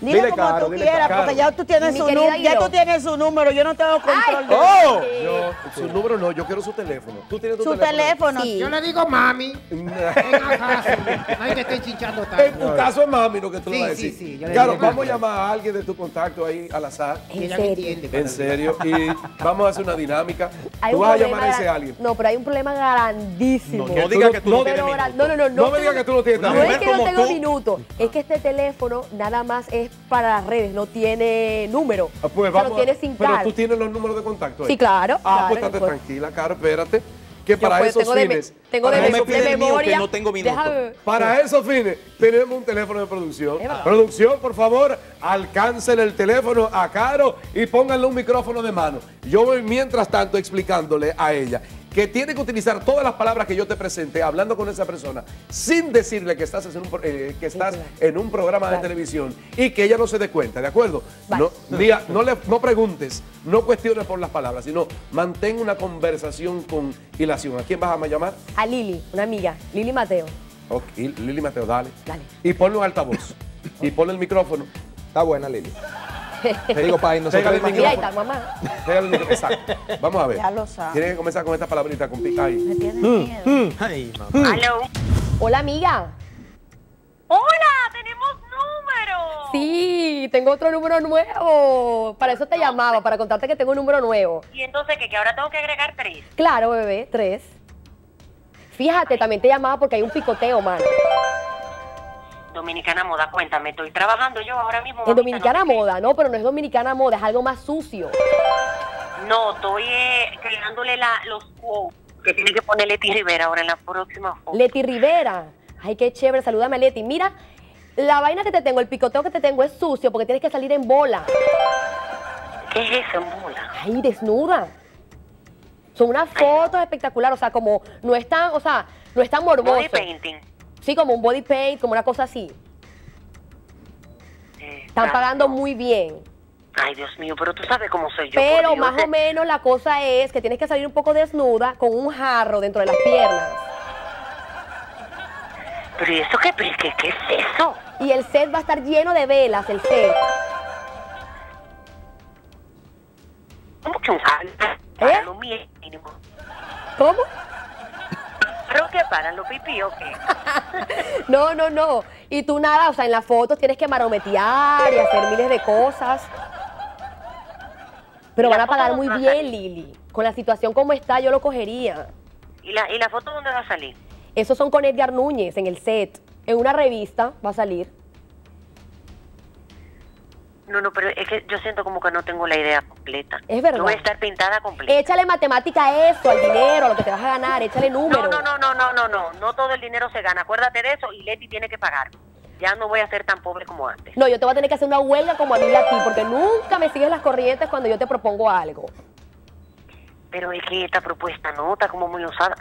Dile, Dile como Caro, tú quieras, Caro. porque ya tú tienes Mi su número. Ya tú tienes su número. Yo no tengo control de ¡Oh! Yo, su número no, yo quiero su teléfono. ¿Tú tienes tu Su teléfono. Sí. Yo le digo mami. En acaso. No hay que estar chinchando tanto. En tu caso es mami lo que tú le Sí, vas a sí, decir. sí, yo le Claro, digo vamos a llamar a alguien de tu contacto ahí al azar. En Ella me serio. entiende. En serio. Y vamos a hacer una dinámica. Hay Tú un vas a llamar a ese alguien. No, pero hay un problema grandísimo. No, no digas que tú no tienes. No, no, no. No me digas que tú no tienes No es que no tengo tú. minuto. Es que este teléfono nada más es para las redes, no tiene número. Ah, Pues o sea, vamos no tiene sin Pero tú tienes los números de contacto ahí. Sí, claro, Ah, claro, pues estate tranquila, Caro, espérate. Que Yo para puedo- esos tengo de me- fines. tengo de para me- esos de memoria. no tengo minuto. Déjame- Para esos fines, tenemos un teléfono de producción. Es. Producción, por favor, alcancen el teléfono a Caro y pónganle un micrófono de mano. Yo voy mientras tanto explicándole a ella que tiene que utilizar todas las palabras que yo te presenté hablando con esa persona sin decirle que estás en un, pro- eh, que estás en un programa de televisión y que ella no se dé cuenta, ¿de acuerdo? No, Lía, no, le, no preguntes, no cuestiones por las palabras, sino mantén una conversación con hilación. ¿A quién vas a llamar? A Lili, una amiga, Lili Mateo. Ok, Lili Mateo, dale. Dale. Y ponle un altavoz. y ponle el micrófono. Está buena, Lili. Te digo, país, nosotros Pégale el Mira, ahí imaginamos- está, mamá. Pégale el micrófono. Exacto. Vamos a ver. Ya lo sabes. Tienes que comenzar con esta palabrita con pica ahí. Me tienes Mm, miedo. Ay, mamá. Aló. Hola, amiga. Hola, tenemos número. Sí, tengo otro número nuevo. Para eso te llamaba, para contarte que tengo un número nuevo. Y entonces, ¿qué? Que ahora tengo que agregar tres. Claro, bebé, tres. Fíjate, también te llamaba porque hay un picoteo, mano. Dominicana Moda, cuéntame, estoy trabajando yo ahora mismo. En Dominicana Moda, no, pero no es Dominicana Moda, es algo más sucio. No, estoy eh, creándole la, los quotes que tiene que poner Leti Rivera ahora en la próxima foto. Leti Rivera. Ay, qué chévere, salúdame a Leti. Mira, La vaina que te tengo, el picoteo que te tengo es sucio porque tienes que salir en bola. ¿Qué es eso en bola? Ay, desnuda. Son unas fotos espectaculares, o sea, como no es tan, o sea, no es tan morboso. Body painting. Sí, como un body paint, como una cosa así. Están pagando muy bien. Ay, Dios mío, pero tú sabes cómo soy yo. Pero Dios. más o menos la cosa es que tienes que salir un poco desnuda con un jarro dentro de las piernas. Pero ¿y eso qué, qué, qué es eso? Y el set va a estar lleno de velas, el set. ¿Cómo que un jarro? ¿Eh? Para lo mínimo. ¿Cómo? ¿Pero qué? ¿Para los pipí o qué? No, no, no. Y tú nada, o sea, en las fotos tienes que marometear y hacer miles de cosas. Pero ¿Y van a pagar muy a bien, Lili. Con la situación como está, yo lo cogería. ¿Y la, ¿Y la foto dónde va a salir? Esos son con Edgar Núñez en el set. En una revista va a salir. No, no, pero es que yo siento como que no tengo la idea completa. Es verdad. No voy a estar pintada completa. Échale matemática a eso, al dinero, a lo que te vas a ganar, échale número. No, no, no, no, no, no, no. No todo el dinero se gana. Acuérdate de eso y Leti tiene que pagar. Ya no voy a ser tan pobre como antes. No, yo te voy a tener que hacer una huelga como a mí y a ti, porque nunca me sigues las corrientes cuando yo te propongo algo. Pero es que esta propuesta no está como muy osada.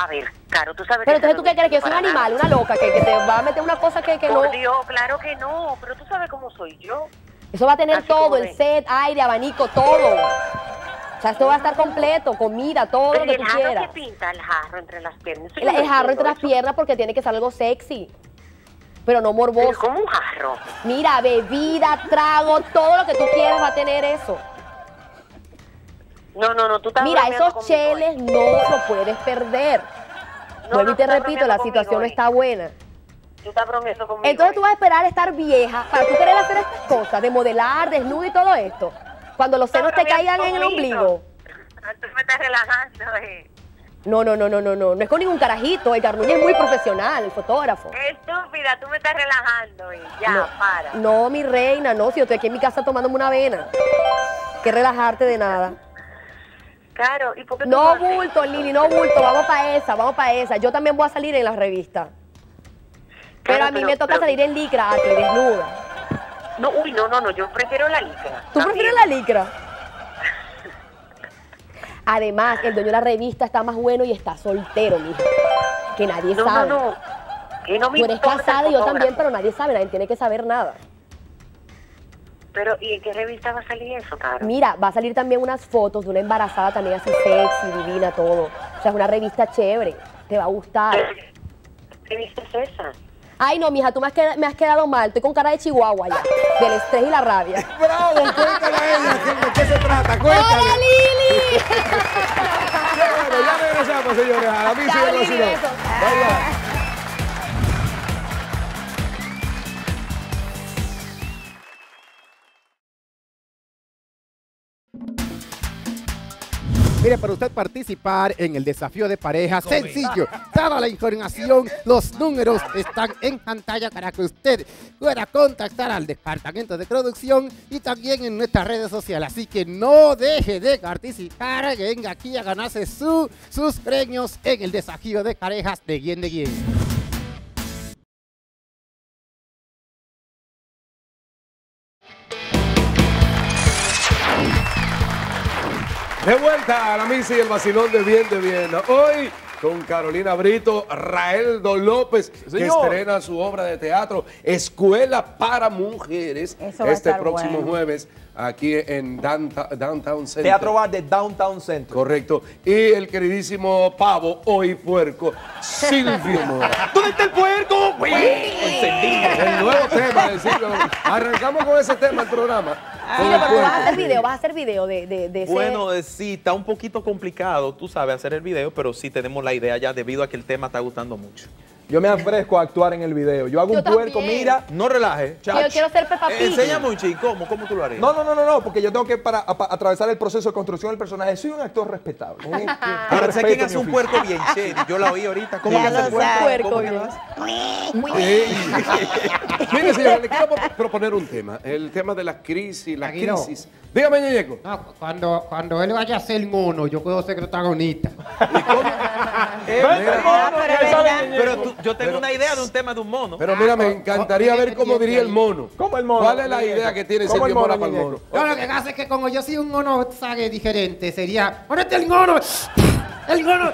A ver, Caro, tú sabes Pero que entonces tú qué crees, que yo soy un nada. animal, una loca, que, que te va a meter una cosa que, que no. Por Dios, claro que no. Pero tú sabes cómo soy yo. Eso va a tener Así todo, el set, aire, abanico, todo. O sea, esto va a estar completo, comida, todo Pero lo ¿y que tú quieras. que pinta el jarro entre las piernas? El, jarro entre las piernas porque tiene que ser algo sexy. Pero no morboso. como un jarro. Mira, bebida, trago, todo lo que tú quieras va a tener eso. No, no, no, tú estás Mira, esos conmigo, cheles no lo puedes perder. No, Vuelvo no, y te repito, la situación no está buena. Tú estás bromeando conmigo. Entonces tú vas a esperar estar vieja para tú querer hacer estas cosas, de modelar, desnudo y todo esto. Cuando los senos te caigan en el ombligo. Tú me estás relajando, eh. No, no, no, no, no, no. No es con ningún carajito. El Núñez es muy profesional, el fotógrafo. Estúpida, tú me estás relajando, eh. Ya, no, para. No, mi reina, no. Si yo estoy aquí en mi casa tomándome una avena. Que relajarte de nada. Claro, ¿y por qué tú No bulto, Lili, no bulto. Vamos para esa, vamos para esa. Yo también voy a salir en las revistas. Pero a mí me toca salir en licra, a ti, desnuda. No, uy, no, no, no, yo prefiero la licra. ¿Tú prefieres la licra? Además, el dueño de la revista está más bueno y está soltero, mija. Que nadie No, no, sabe. no. Que no me Tú eres casada y yo también, pero nadie sabe, nadie tiene que saber nada. Pero, ¿y en qué revista va a salir eso, Caro? Mira, va a salir también unas fotos de una embarazada también así sexy, divina, todo. O sea, es una revista chévere. Te va a gustar. ¿Qué revista es esa? Ay, no, mija, tú me has, quedado, me has quedado mal. Estoy con cara de chihuahua ya. Del estrés y la rabia. ¡Bravo! Cuéntale a ella ¿qué- de qué se trata. Cuéntale. ¡Hola, Lili! Bueno, ya regresamos, señores, a la misa y Lili, Mire, para usted participar en el desafío de pareja, sencillo. Toda la información, los números están en pantalla para que usted pueda contactar al departamento de producción y también en nuestras redes sociales. Así que no deje de participar, venga aquí a ganarse su- sus premios en el desafío de parejas de Guien de Guien. De vuelta a la misa y el vacilón de bien de bien. Hoy con Carolina Brito, Raeldo López, que Señor. estrena su obra de teatro Escuela para Mujeres Eso va a este estar próximo bueno. jueves aquí en Downta- Downtown Center. Teatro Bar de Downtown Center. Correcto. Y el queridísimo pavo, hoy puerco, Silvio Mora. ¿Dónde está el puerco? El nuevo tema de Silvio Mora. Arrancamos con ese tema el programa. Mira, el pero tú vas a hacer video, vas a hacer video de, de, de ese... Bueno, eh, sí, está un poquito complicado, tú sabes, hacer el video, pero sí tenemos la idea ya debido a que el tema está gustando mucho. Yo me ofrezco a actuar en el video. Yo hago Yo un puerco, mira, no relaje. Yo quiero ser Peppa Pig. Enséñame un chico, ¿cómo, ¿cómo tú lo harías? No, no, no, no, no, porque yo tengo que para, a- atravesar el proceso de construcción del personaje. Soy un actor respetable. Ahora sé quién hace un oficio. puerco bien, Chedi. Yo la oí ahorita. ¿Cómo hace el puerco? ¿Cómo que bien. lo hace? Sí. Mire, señor, le quiero pro- proponer un tema. El tema de la crisis, la crisis. Dígame, Ñeñeco. No, cuando, cuando él vaya a ser mono, yo puedo ser protagonista. Eh, mira, pero es verdad. Pero tú, Yo tengo una idea de un tema de un mono. Pero mira, me encantaría ver cómo diría el mono. ¿Cómo el mono? ¿Cuál es la idea que tiene ¿Cómo el Sergio Mora mono, para el mono? No, lo que pasa es que como yo soy un mono, sabe, diferente, sería, ¡ponete el mono! ¡El mono!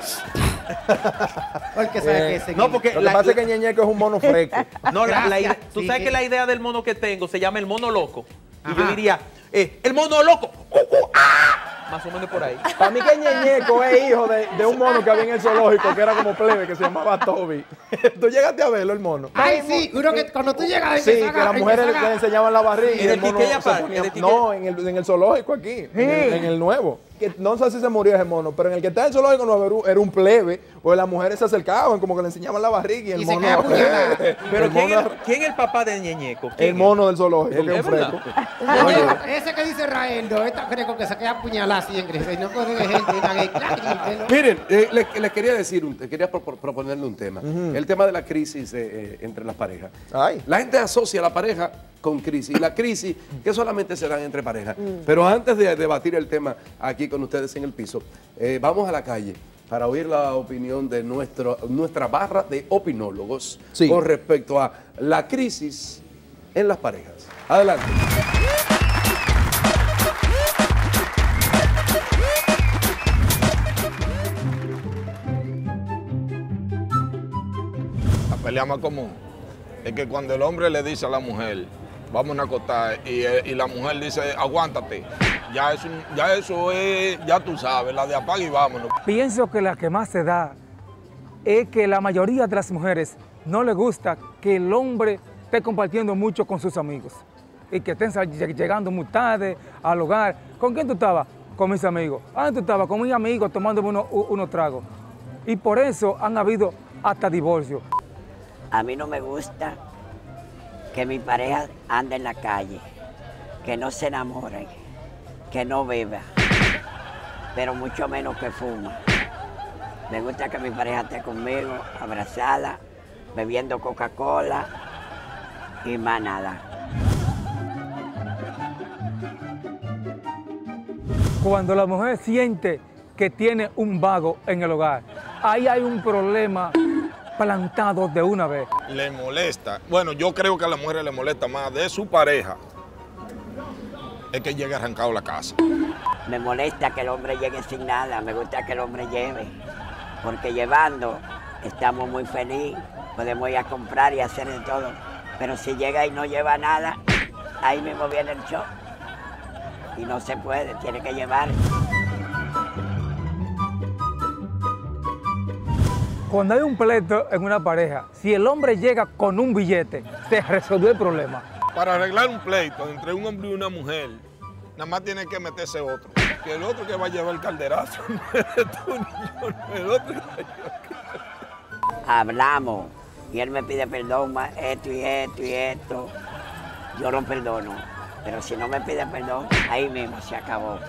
Porque sabe que ese no, porque Lo que la- pasa es que Ñeñeco es un mono fresco. No, la- idea- tú Sí, sabes que- que la idea del mono que tengo se llama el mono loco. Y yo diría, eh, el mono loco. ¡Uh, uh, ah! Más o menos por ahí. Para mí que Ñeñeco es hijo de, de un mono que había en el zoológico que era como plebe, que se llamaba Toby. ¿Tú llegaste a verlo, el mono? Ay, sí, uno que cuando tú llegas Sí, que las mujeres le enseñaban la barriga. ¿En y el el mono se ponía-. No, en el, en el zoológico aquí, en, el, en el nuevo. Que no sé si se murió ese mono, pero en el que está en el zoológico nuevo era un- era un plebe, pues las mujeres se acercaban, como que le enseñaban la barriga y el Y se mono... quedaba apuñalada. Pero el, ¿quién mono, es, quién es el papá de Ñeñeco? ¿Quién el mono del zoológico, que es ¿Es un fresco. Ese que dice Raeldo, esta creo que se queda apuñalada siempre, y no puede ver gente. Miren, eh, les, les quería decir, un- quería pro- pro- proponerle un tema. El tema de la crisis eh, eh, entre las parejas. Ay. La gente asocia la pareja con crisis. Y la crisis que solamente se dan entre parejas. Pero antes de debatir el tema aquí con ustedes en el piso, eh, vamos a la calle para oír la opinión de nuestro, nuestra barra de opinólogos Sí. con respecto a la crisis en las parejas. Adelante. La pelea más común es que cuando el hombre le dice a la mujer, vamos a acostar, y, eh, y la mujer dice, aguántate, ya, es un- ya eso es, ya tú sabes, la de apaga y vámonos. Pienso que la que más se da es que la mayoría de las mujeres no le gusta que el hombre esté compartiendo mucho con sus amigos y que estén llegando muy tarde al hogar. ¿Con quién tú estabas? Con mis amigos. Ah, tú estabas con mis amigos tomándome unos, u- unos tragos. Y por eso han habido hasta divorcios. A mí no me gusta que mi pareja ande en la calle, que no se enamore, que no beba, pero mucho menos que fuma. Me gusta que mi pareja esté conmigo, abrazada, bebiendo Coca-Cola y más nada. Cuando la mujer siente que tiene un vago en el hogar, ahí hay un problema plantado de una vez. Le molesta, bueno, yo creo que a la mujer le molesta más de su pareja, es que llegue arrancado a la casa. Me molesta que el hombre llegue sin nada, me gusta que el hombre lleve, porque llevando estamos muy felices, podemos ir a comprar y hacer de todo, pero si llega y no lleva nada, ahí mismo viene el show. Y no se puede, tiene que llevar. Cuando hay un pleito en una pareja, si el hombre llega con un billete, se resolvió el problema. Para arreglar un pleito entre un hombre y una mujer, nada más tiene que meterse otro. Que el otro que va a llevar el calderazo no eres tú ni yo, no, el otro que va a llevar. Hablamos y él me pide perdón, ma, esto y esto y esto. Yo lo perdono, pero si no me pide perdón, ahí mismo se acabó.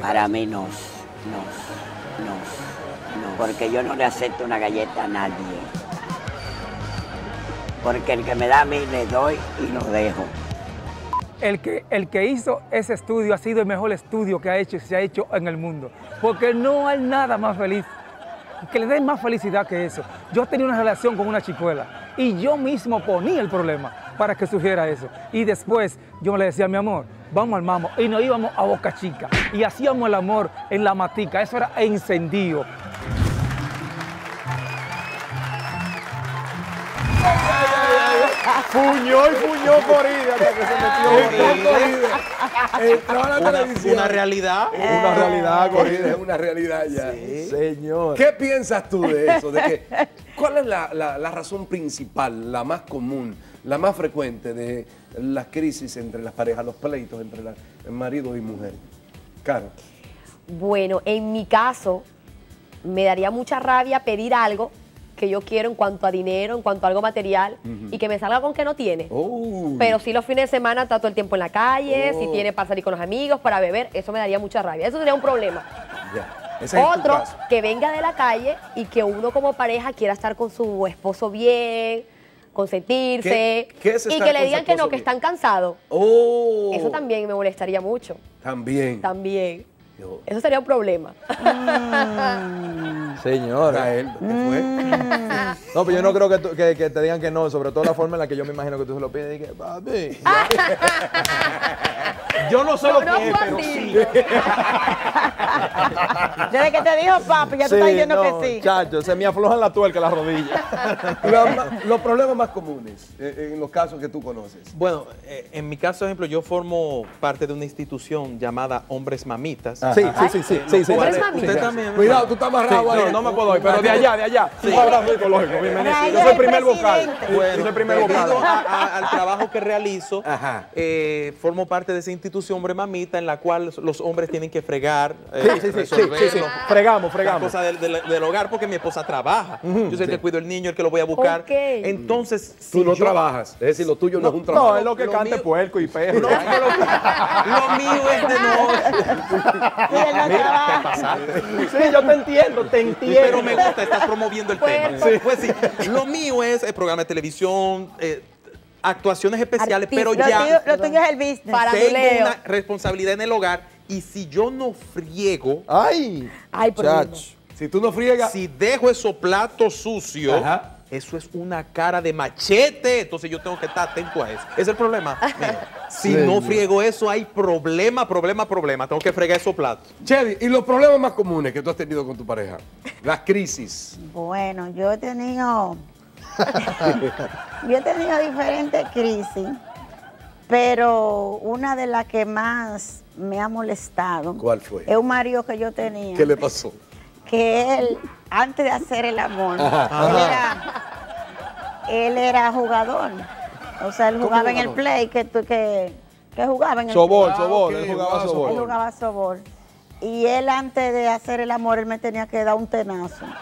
Para mí no, no, no, no, porque yo no le acepto una galleta a nadie. Porque el que me da a mí le doy y lo dejo. El que, el que hizo ese estudio ha sido el mejor estudio que ha hecho, se ha hecho en el mundo. Porque no hay nada más feliz, que le dé más felicidad que eso. Yo tenía una relación con una chicuela y yo mismo ponía el problema para que surgiera eso. Y después yo le decía, mi amor, vamos al mamo. Y nos íbamos a Boca Chica y hacíamos el amor en la matica. Eso era encendido. Fuñó y fuñó Coride hasta que se metió. Entró a la Una- televisión. una realidad. Una realidad, Coride. Es una realidad ya. Señor. ¿Qué piensas tú de eso? De que, ¿Cuál es la, la- la razón principal, la más común, la más frecuente de las crisis entre las parejas, los pleitos entre la- marido y mujer? Caro. Bueno, en mi caso, me daría mucha rabia pedir algo que yo quiero en cuanto a dinero, en cuanto a algo material, y que me salga con que no tiene. Oh. Pero si los fines de semana está todo el tiempo en la calle, si Oh. tiene para salir con los amigos, para beber, eso me daría mucha rabia. Eso sería un problema. Ya. Ese Otro, que venga de la calle y que uno como pareja quiera estar con su esposo bien, consentirse, ¿Qué- qué es y que le digan que no, que están cansados. Oh. Eso también me molestaría mucho. También. También. Eso sería un problema. Señora. ¿qué fue? No, pero yo no creo que, tú- que- que te digan que no, sobre todo la forma en la que yo me imagino que tú se lo pides. Y que, papi. Yo no sé lo que es, pero sí. Desde que te dijo papi, ya tú estás diciendo no, que sí. Chacho, se me aflojan la tuerca las rodillas. Los, ma- los problemas más comunes eh, en los casos que tú conoces. Bueno, eh, en mi caso, ejemplo, yo formo parte de una institución llamada Hombres Mamitas. Sí, sí, sí, sí, sí, sí. Usted también. Cuidado, tú estás amarrado Sí, ahí. no, no me puedo ir, pero de allá, de allá. Sí. Un abrazo psicológico, bienvenido. Yo soy el primer vocal. yo soy el primer vocal. Debido a- a- al trabajo que realizo, eh, formo parte de esa institución Hombre Mamita en la cual los hombres tienen que fregar, eh, Sí, sí, sí, resolver sí, sí, sí. los- Fregamos, fregamos. las cosas del, del- del hogar porque mi esposa trabaja. Yo soy el que cuido el niño, el que lo voy a buscar. Ok. Entonces, Tú no yo- trabajas, es decir, lo tuyo no, es un trabajo. No, es lo que Lo cante mío- puerco y perro. Lo mío es de no. Mira, te pasaste. Sí, yo te entiendo, te entiendo. Pero me gusta, estás promoviendo el tema. Sí. Pues sí, lo mío es el programa de televisión, eh, actuaciones especiales, pero Lo ya tuyo- lo tuyo es el business. tengo una responsabilidad en el hogar y si yo no friego, Ay, Ay, problema. chacho. Si tú no friegas, si dejo esos platos sucios, Ajá. Eso es una cara de machete. Entonces yo tengo que estar atento a eso. Ese es el problema. mío. Si no friego eso, hay problema, problema, problema. Tengo que fregar esos platos. Chedi, ¿y los problemas más comunes que tú has tenido con tu pareja? Las crisis. Bueno, yo he tenido, yo he tenido diferentes crisis, pero una de las que más me ha molestado ¿Cuál fue? es un marido que yo tenía, ¿Qué le pasó? que él, antes de hacer el amor, él, era, él era jugador. O sea, él ¿Cómo jugaba en el play, que, que, que jugaba en el Sobol, Ah, sobol, ok, él jugaba jugaba sobol. Él jugaba sobol. Y él antes de hacer el amor, él me tenía que dar un tenazo.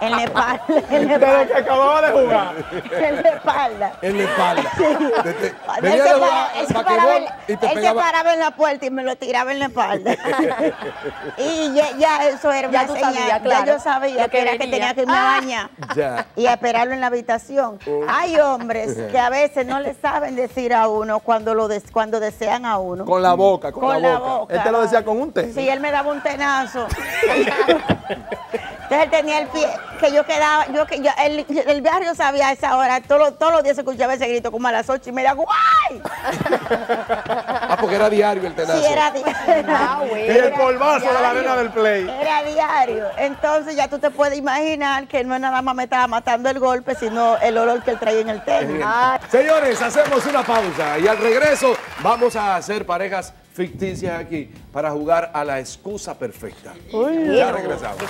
En la espalda. En la Desde que espalda. acababa de jugar. En la espalda. En la espalda. Él se de para- jugar él se basquetbol paraba en- se paraba la puerta y me lo tiraba en la espalda. y ya, ya eso era Ya una tú señal. sabías, Ya claro, yo sabía que que era que tenía que irme a bañar Ya. y a esperarlo en la habitación. Hay hombres que a veces no le saben decir a uno cuando lo des- cuando desean a uno. Con la boca, con, Con la, la boca. boca. Él te lo decía con un té. Sí, él me daba un tenazo. Entonces él tenía el pie, que yo quedaba, yo que yo, el, el barrio sabía a esa hora, todos, los- todos los días se escuchaba ese grito como a las ocho y media, ¡guay! Ah, porque era diario el tenazo. Sí, era diario. Ah, Y bueno. el polvazo de la arena del play. Era diario. Entonces ya tú te puedes imaginar que no es nada más me estaba matando el golpe, sino el olor que él traía en el tenis. Señores, hacemos una pausa y al regreso vamos a hacer parejas ficticias aquí para jugar a la excusa perfecta. ya regresamos.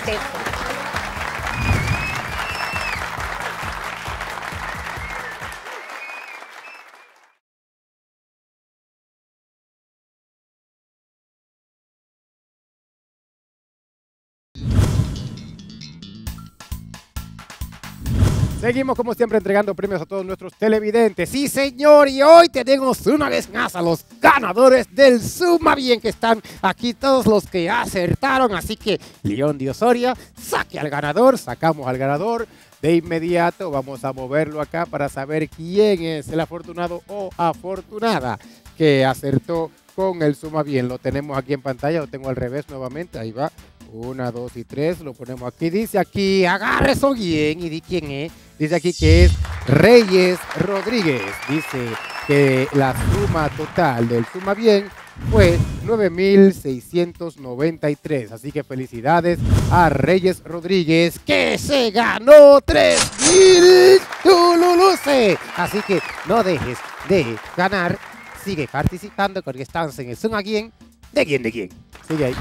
Seguimos como siempre entregando premios a todos nuestros televidentes. Sí, señor, y hoy tenemos una vez más a los ganadores del Suma Bien que están aquí todos los que acertaron. Así que León de Osoria, saque al ganador, sacamos al ganador. De inmediato vamos a moverlo acá para saber quién es el afortunado o afortunada que acertó con el Suma Bien. Lo tenemos aquí en pantalla, lo tengo al revés nuevamente, ahí va. Una, dos y tres, lo ponemos aquí. Dice aquí, agarre eso bien y di quién es. Dice aquí que es Reyes Rodríguez. Dice que la suma total del Suma Bien fue 9.693. Así que felicidades a Reyes Rodríguez que se ganó 3.000 Tululuce. Así que no dejes de ganar. Sigue participando porque estamos en el Suma Bien. ¿De quién? ¿De quién? Sigue ahí.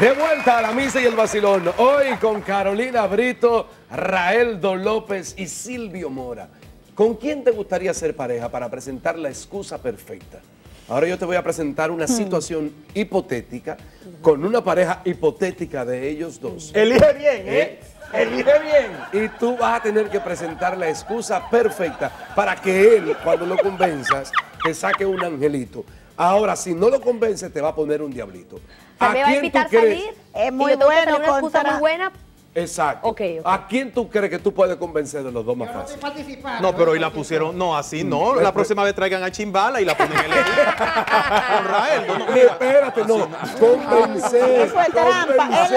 De vuelta a la misa y el vacilón. Hoy con Carolina Brito, Raeldo López y Silvio Mora. ¿Con quién te gustaría ser pareja para presentar la excusa perfecta? Ahora yo te voy a presentar una situación hipotética con una pareja hipotética de ellos dos. Elige bien, ¿eh? Elige bien. Y tú vas a tener que presentar la excusa perfecta para que él, cuando lo convenzas, te saque un angelito. Ahora, si no lo convence, te va a poner un diablito. ¿Se me va a invitar a salir? Es muy bueno una excusa contra- muy buena. Exacto. ¿A quién tú crees que tú puedes convencer de los dos más fácil? No, pero hoy la pusieron, no, así no. La próxima vez traigan a Chimbala y la ponen en el no, no. Espérate, no. Convencer. Eso es trampa. Él,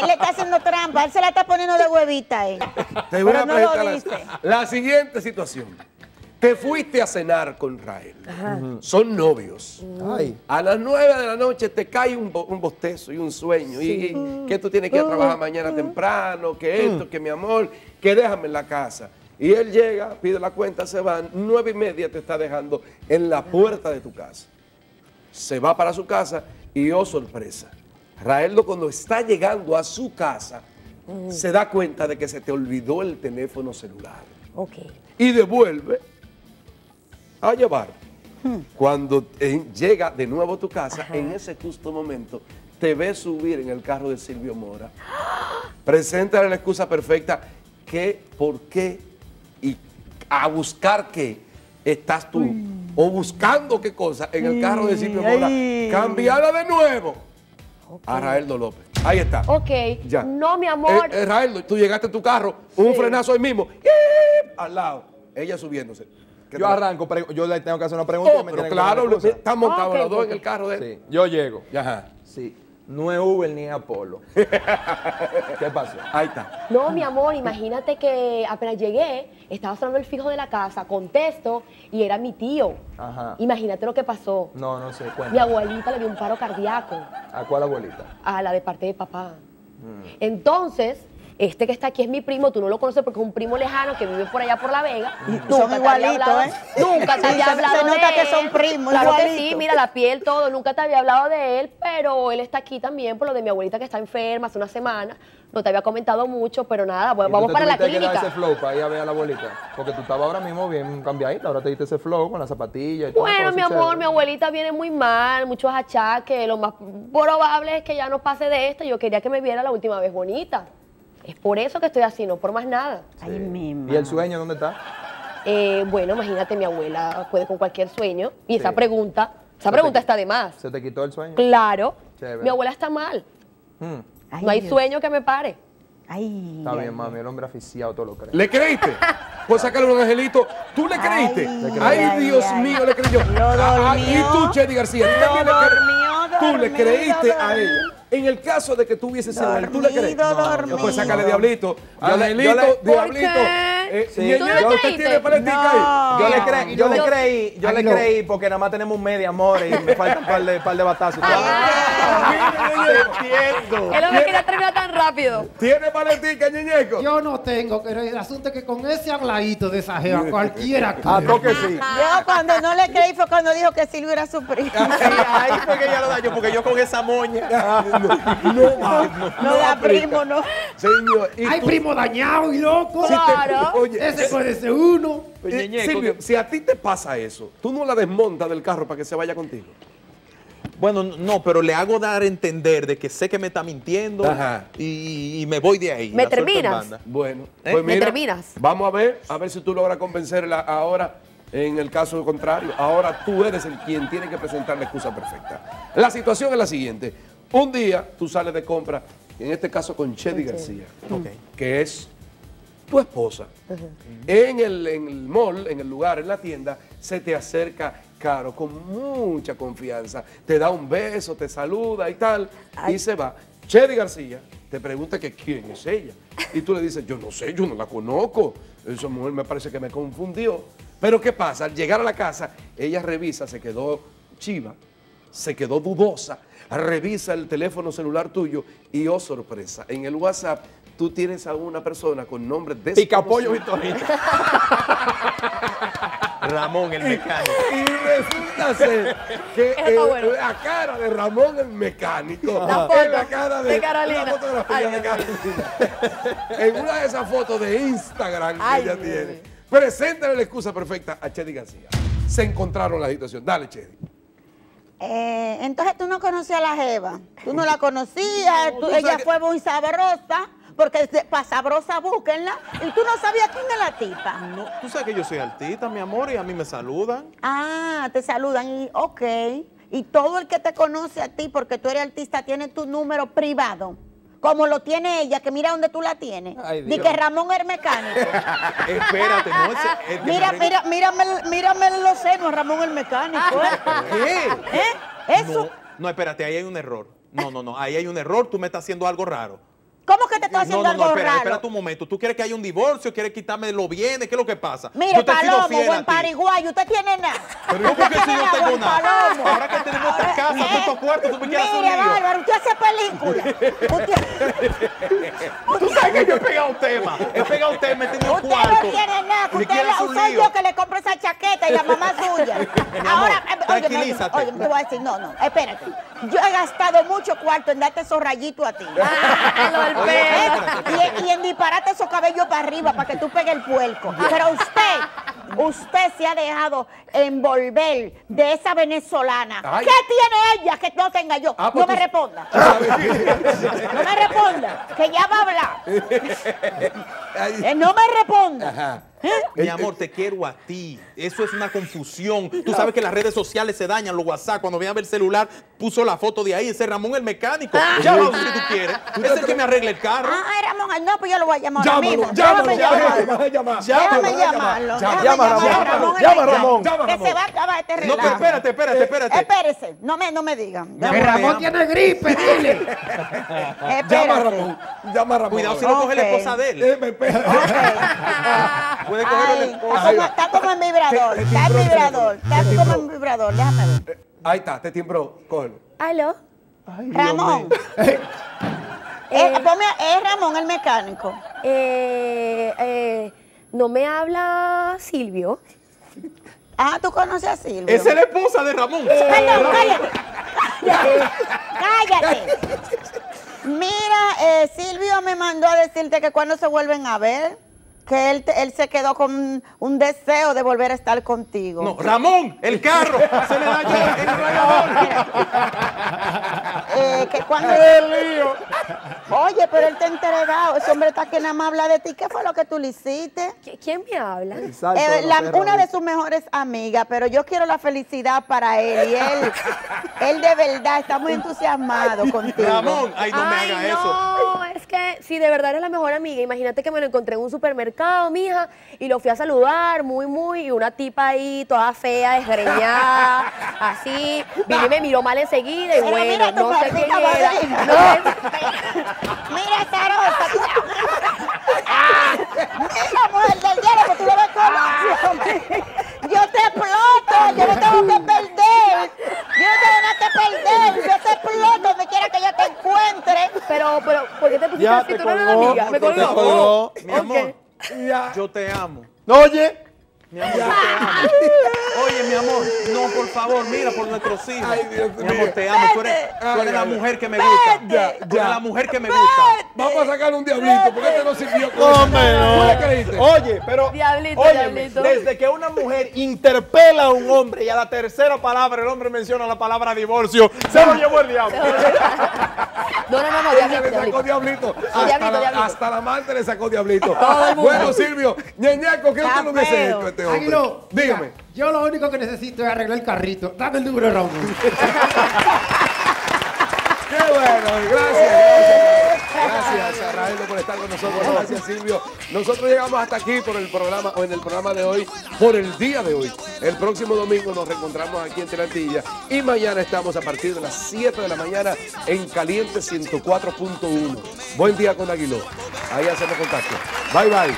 él le está haciendo trampa. Él se la está poniendo de huevita ahí. Te voy Pero a no la, la siguiente situación. Te fuiste a cenar con Rael. Son novios. A las nueve de la noche te cae un, bo- un bostezo y un sueño. Y, y que tú tienes que ir a trabajar mañana temprano, que esto, que mi amor, que déjame en la casa. Y él llega, pide la cuenta, se va. Nueve y media te está dejando en la puerta de tu casa. Se va para su casa y oh sorpresa. Raeldo cuando está llegando a su casa se da cuenta de que se te olvidó el teléfono celular. Ok. Y devuelve a llevar. Cuando eh, llega de nuevo a tu casa, en ese justo momento, te ve subir en el carro de Silvio Mora. Preséntale la excusa perfecta que, por qué y a buscar qué estás tú. O buscando qué cosa en el carro de Silvio Mora. ay. Cambiada de nuevo a Raeldo López. Ahí está. Ok. Ya. No, mi amor. Eh, eh, Raeldo, tú llegaste a tu carro, un frenazo ahí mismo, al lado, ella subiéndose. ¿Qué Yo arranco, yo le tengo que hacer una pregunta. Oh, y me pero tienen que claro, están montados Ok, los dos en el carro de él. Sí, yo llego. Ajá. Sí. No es Uber ni es Apolo. ¿Qué pasó? Ahí está. No, mi amor, imagínate que apenas llegué, estaba sonando el fijo de la casa, contesto y era mi tío. Ajá. Imagínate lo que pasó. No, no sé, Mi cuenta. abuelita le dio un paro cardíaco ¿A cuál abuelita? a la de parte de papá. Mm. Entonces, este que está aquí es mi primo, tú no lo conoces porque es un primo lejano que vive por allá por La Vega. Son te había igualitos, hablado- ¿eh? Nunca te había se- hablado se de nota que él. son primos, Claro que sí, mira la piel, todo. Nunca te había hablado de él, pero él está aquí también por lo de mi abuelita que está enferma hace una semana. No te había comentado mucho, pero nada, ¿Y vamos para la tuviste que clínica. ese flow para ir a ver a la abuelita? Porque tú estabas ahora mismo bien cambiadita, ahora te diste ese flow con las zapatillas y todo. Bueno, mi amor, chévere. mi abuelita viene muy mal, muchos achaques. Lo más probable es que ya no pase de esto. Yo quería que me viera la última vez bonita. Es por eso que estoy así, no por más nada. Ay, mi ¿Y el sueño dónde está? Eh, bueno, imagínate, mi abuela puede con cualquier sueño. Y esa Sí. pregunta, esa Se pregunta te- está de más. ¿Se te quitó el sueño? Claro, Chévere. mi abuela está mal. Mm, no hay sueño que me pare. Ay, Está bien, mami, el hombre aficiado todo lo cree. ¿Le creíste? Pues sacarle un angelito. ¿Tú le creíste? Le Ay. Dios ay. mío, le creyó. Ah, ah, y tú, Chedi García, ¿tú, también le cre- dormió, tú le creíste a ella. En el caso de que tú hubieses él, ¿tú le crees? Dormido, No, dormido. pues sácale diablito. Yo le- Angelito, yo le- diablito. ¿Por qué? Eh, Sí. ñeñe, ¿Tú le ¿Usted creíste? tiene paletica ahí? Yo le, creí, yo le creí, yo le creí porque nada más tenemos media, amor, y me faltan un par de, par de batazos. Entiendo. Él no me quería terminar tan rápido. ¿Tiene paletica, ñeñeco? Yo no tengo, pero el asunto es que con ese habladito de esa jeva, cualquiera Ah, cree. toque sí. Yo cuando no le creí fue cuando dijo que Silvio era su primo. Sí, ahí fue que ella lo dañó, porque yo con esa moña. No da primo, no. Señor, ¿y Hay tú? primo dañado y loco. Si te- Claro. oye, Ese puede ser uno. eh, Silvio, que- si a ti te pasa eso, ¿tú no la desmontas del carro para que se vaya contigo? Bueno, no, pero le hago dar a entender de que sé que me está mintiendo Ajá. y, y me voy de ahí. ¿Me terminas? Bueno, ¿Eh? pues ¿Me mira, terminas? Vamos a ver, a ver si tú logras convencerla ahora. En el caso contrario, ahora tú eres el quien tiene que presentar la excusa perfecta. La situación es la siguiente. Un día tú sales de compra, en este caso con Chedi García, que es tu esposa. En el, en el mall, en el lugar, en la tienda, se te acerca Caro con mucha confianza. Te da un beso, te saluda y tal, y se va. Chedi García te pregunta que quién es ella. Y tú le dices, yo no sé, yo no la conozco. Esa mujer me parece que me confundió. Pero ¿qué pasa? Al llegar a la casa, ella revisa, se quedó chiva, se quedó dudosa, revisa el teléfono celular tuyo y, oh sorpresa, en el WhatsApp tú tienes a una persona con nombre de Picapollo Victorino. Ramón, el mecánico. Y resulta ser que bueno. la cara de Ramón el mecánico La es la foto cara de, de Carolina. una fotografía Ay, de Carolina. en una de esas fotos de Instagram que Ay, ella Dios tiene. Preséntale la excusa perfecta a Chedi García. Se encontraron la situación. Dale, Chedi. Eh, entonces tú no conocías a la Jeva. Tú no la conocías. No, tú- tú ella fue muy sabrosa. Porque para sabrosa búsquenla. Y tú no sabías quién es la tipa. No, tú sabes que yo soy artista, mi amor, y a mí me saludan. Ah, te saludan y ok. Y todo el que te conoce a ti, porque tú eres artista, tiene tu número privado. Como lo tiene ella, que mira dónde tú la tienes. Ay, Dios. que Ramón es mecánico. Espérate, no, que Mira, mira, mírame, mírame los senos, Ramón el mecánico. ¿eh? ¿Qué? ¿Eh? Eso. No, no, espérate, ahí hay un error. No, no, no, ahí hay un error, tú me estás haciendo algo raro. ¿Cómo que te estoy haciendo no, no, no, algo espera, raro? espérate un momento. ¿Tú quieres que haya un divorcio? ¿Quieres quitarme los bienes? ¿Qué es lo que pasa? Mire, Palomo, buen ti. pariguayo, usted tiene nada. Pero ¿cómo Usted que si yo tengo nada? palomo. Ahora que tenemos esta casa, ¿eh? estos cuartos, tú me quieres hacer un Mire, lío. Bárbaro, usted hace película. Tú sabes que yo he pegado un tema. He pegado un tema, he tenido un Usted cuarto. no tiene nada, usted soy lío. yo que le compro esa chaqueta y la mamá suya. Ahora, eh, oye, tranquilízate. Oye, te voy a decir, no, no, espérate. Yo he gastado mucho cuarto en darte esos rayitos a ti. Y, y en dispararte esos cabellos para arriba para que tú pegues el puerco. Pero usted, usted se ha dejado envolver de esa venezolana. Ay. ¿Qué tiene ella que no tenga yo? Ah, pues no me responda. No me responda, que ya va a hablar. Eh, no me responda. Mi amor, te quiero a ti. Eso es una confusión. Tú sabes que las redes sociales se dañan, los WhatsApp. Cuando vean ver el celular, puso la foto de ahí. Ese Ramón el mecánico. Llámalo si tú quieres. Es el que me arregla el carro. Ay, Ramón, ay, no, pues yo lo voy a llamar Llámalo, mismo. llámalo, llámalo, llamarlo. llámalo, Déjame llámalo, llamarlo. llama, Ramón, llama, Ramón, Que se va a acabar este No, relajo. pero espérate, espérate, espérate. Espérese, no me, no me digan. Ramón tiene gripe, dile. Llama a Ramón. Llama Ramón. Cuidado si no coge la esposa de él. Puede coger Ay, está como, está como en vibrador, está en vibrador, está como en vibrador, déjame ver. Ahí está, te timbró. Cógelo. ¿Aló? Ramón. Eh, ponme a- es Ramón el mecánico. Eh, eh, no me habla Silvio. Ah, ¿tú conoces a Silvio? Esa es la esposa de Ramón. Perdón, cállate. Cállate. Mira, eh, Silvio me mandó a decirte que cuando se vuelven a ver, que él, te- él se quedó con un deseo de volver a estar contigo. No, Ramón, el carro. Se le dañó el radiador. Eh, que cuando... Oye, pero él está entregado. Ese hombre está que nada más habla de ti. ¿Qué fue lo que tú le hiciste? ¿Quién me habla? Eh, la- una de sus mejores amigas, pero yo quiero la felicidad para él. Y él, él de verdad está muy entusiasmado contigo. Ramón, ay, no me haga eso. No, es que si de verdad eres la mejor amiga, imagínate que me lo encontré en un supermercado, mija, y lo fui a saludar, muy, muy, y una tipa ahí, toda fea, desgreñada, así, vino y me miró mal enseguida, y Pero bueno, mira no sé quién era. No Mira esa tú- Mira, mujer del diablo, pues tú lo ves como... Yo te exploto, yo no tengo que perder. Yo no tengo nada que perder. Yo te exploto donde quiera que yo te encuentre. Pero, pero, ¿por qué te pusiste Ya así? te ¿Tú no eres amiga? ¿Me te colgó? Mi Ok. Amor, yo te amo. Oye. Mi amor, yo te amo. Oye, mi amor, no, por favor, mira por nuestros hijos. mi amor, te amo. Tú eres, tú eres la mujer que me gusta. Tú eres la mujer que me gusta. Vamos a sacar un diablito, porque este no sirvió con No, no. ¿Tú le creíste? Oye, pero. Diablito, óyeme, diablito. desde que una mujer interpela a un hombre y a la tercera palabra el hombre menciona la palabra divorcio, se lo llevó el diablo. No, no, no, no, Ella diablito, le sacó diablito. diablito. Hasta, diablito, la, diablito. hasta la amante le sacó diablito. Todo el mundo. Bueno, Silvio, ñeñaco, ¿qué usted no hubiese hecho este hombre? Águilo, Dígame. mira, yo lo único que necesito es arreglar el carrito. Dame el número de Ramón. Qué bueno, gracias, gracias. Gracias a por estar con nosotros. Gracias, Silvio. Nosotros llegamos hasta aquí por el programa, o en el programa de hoy, por el día de hoy. El próximo domingo nos reencontramos aquí en Telantilla y mañana estamos a partir de las 7 de la mañana en Caliente 104.1. Buen día con Aguiló. Ahí hacemos contacto. Bye, bye.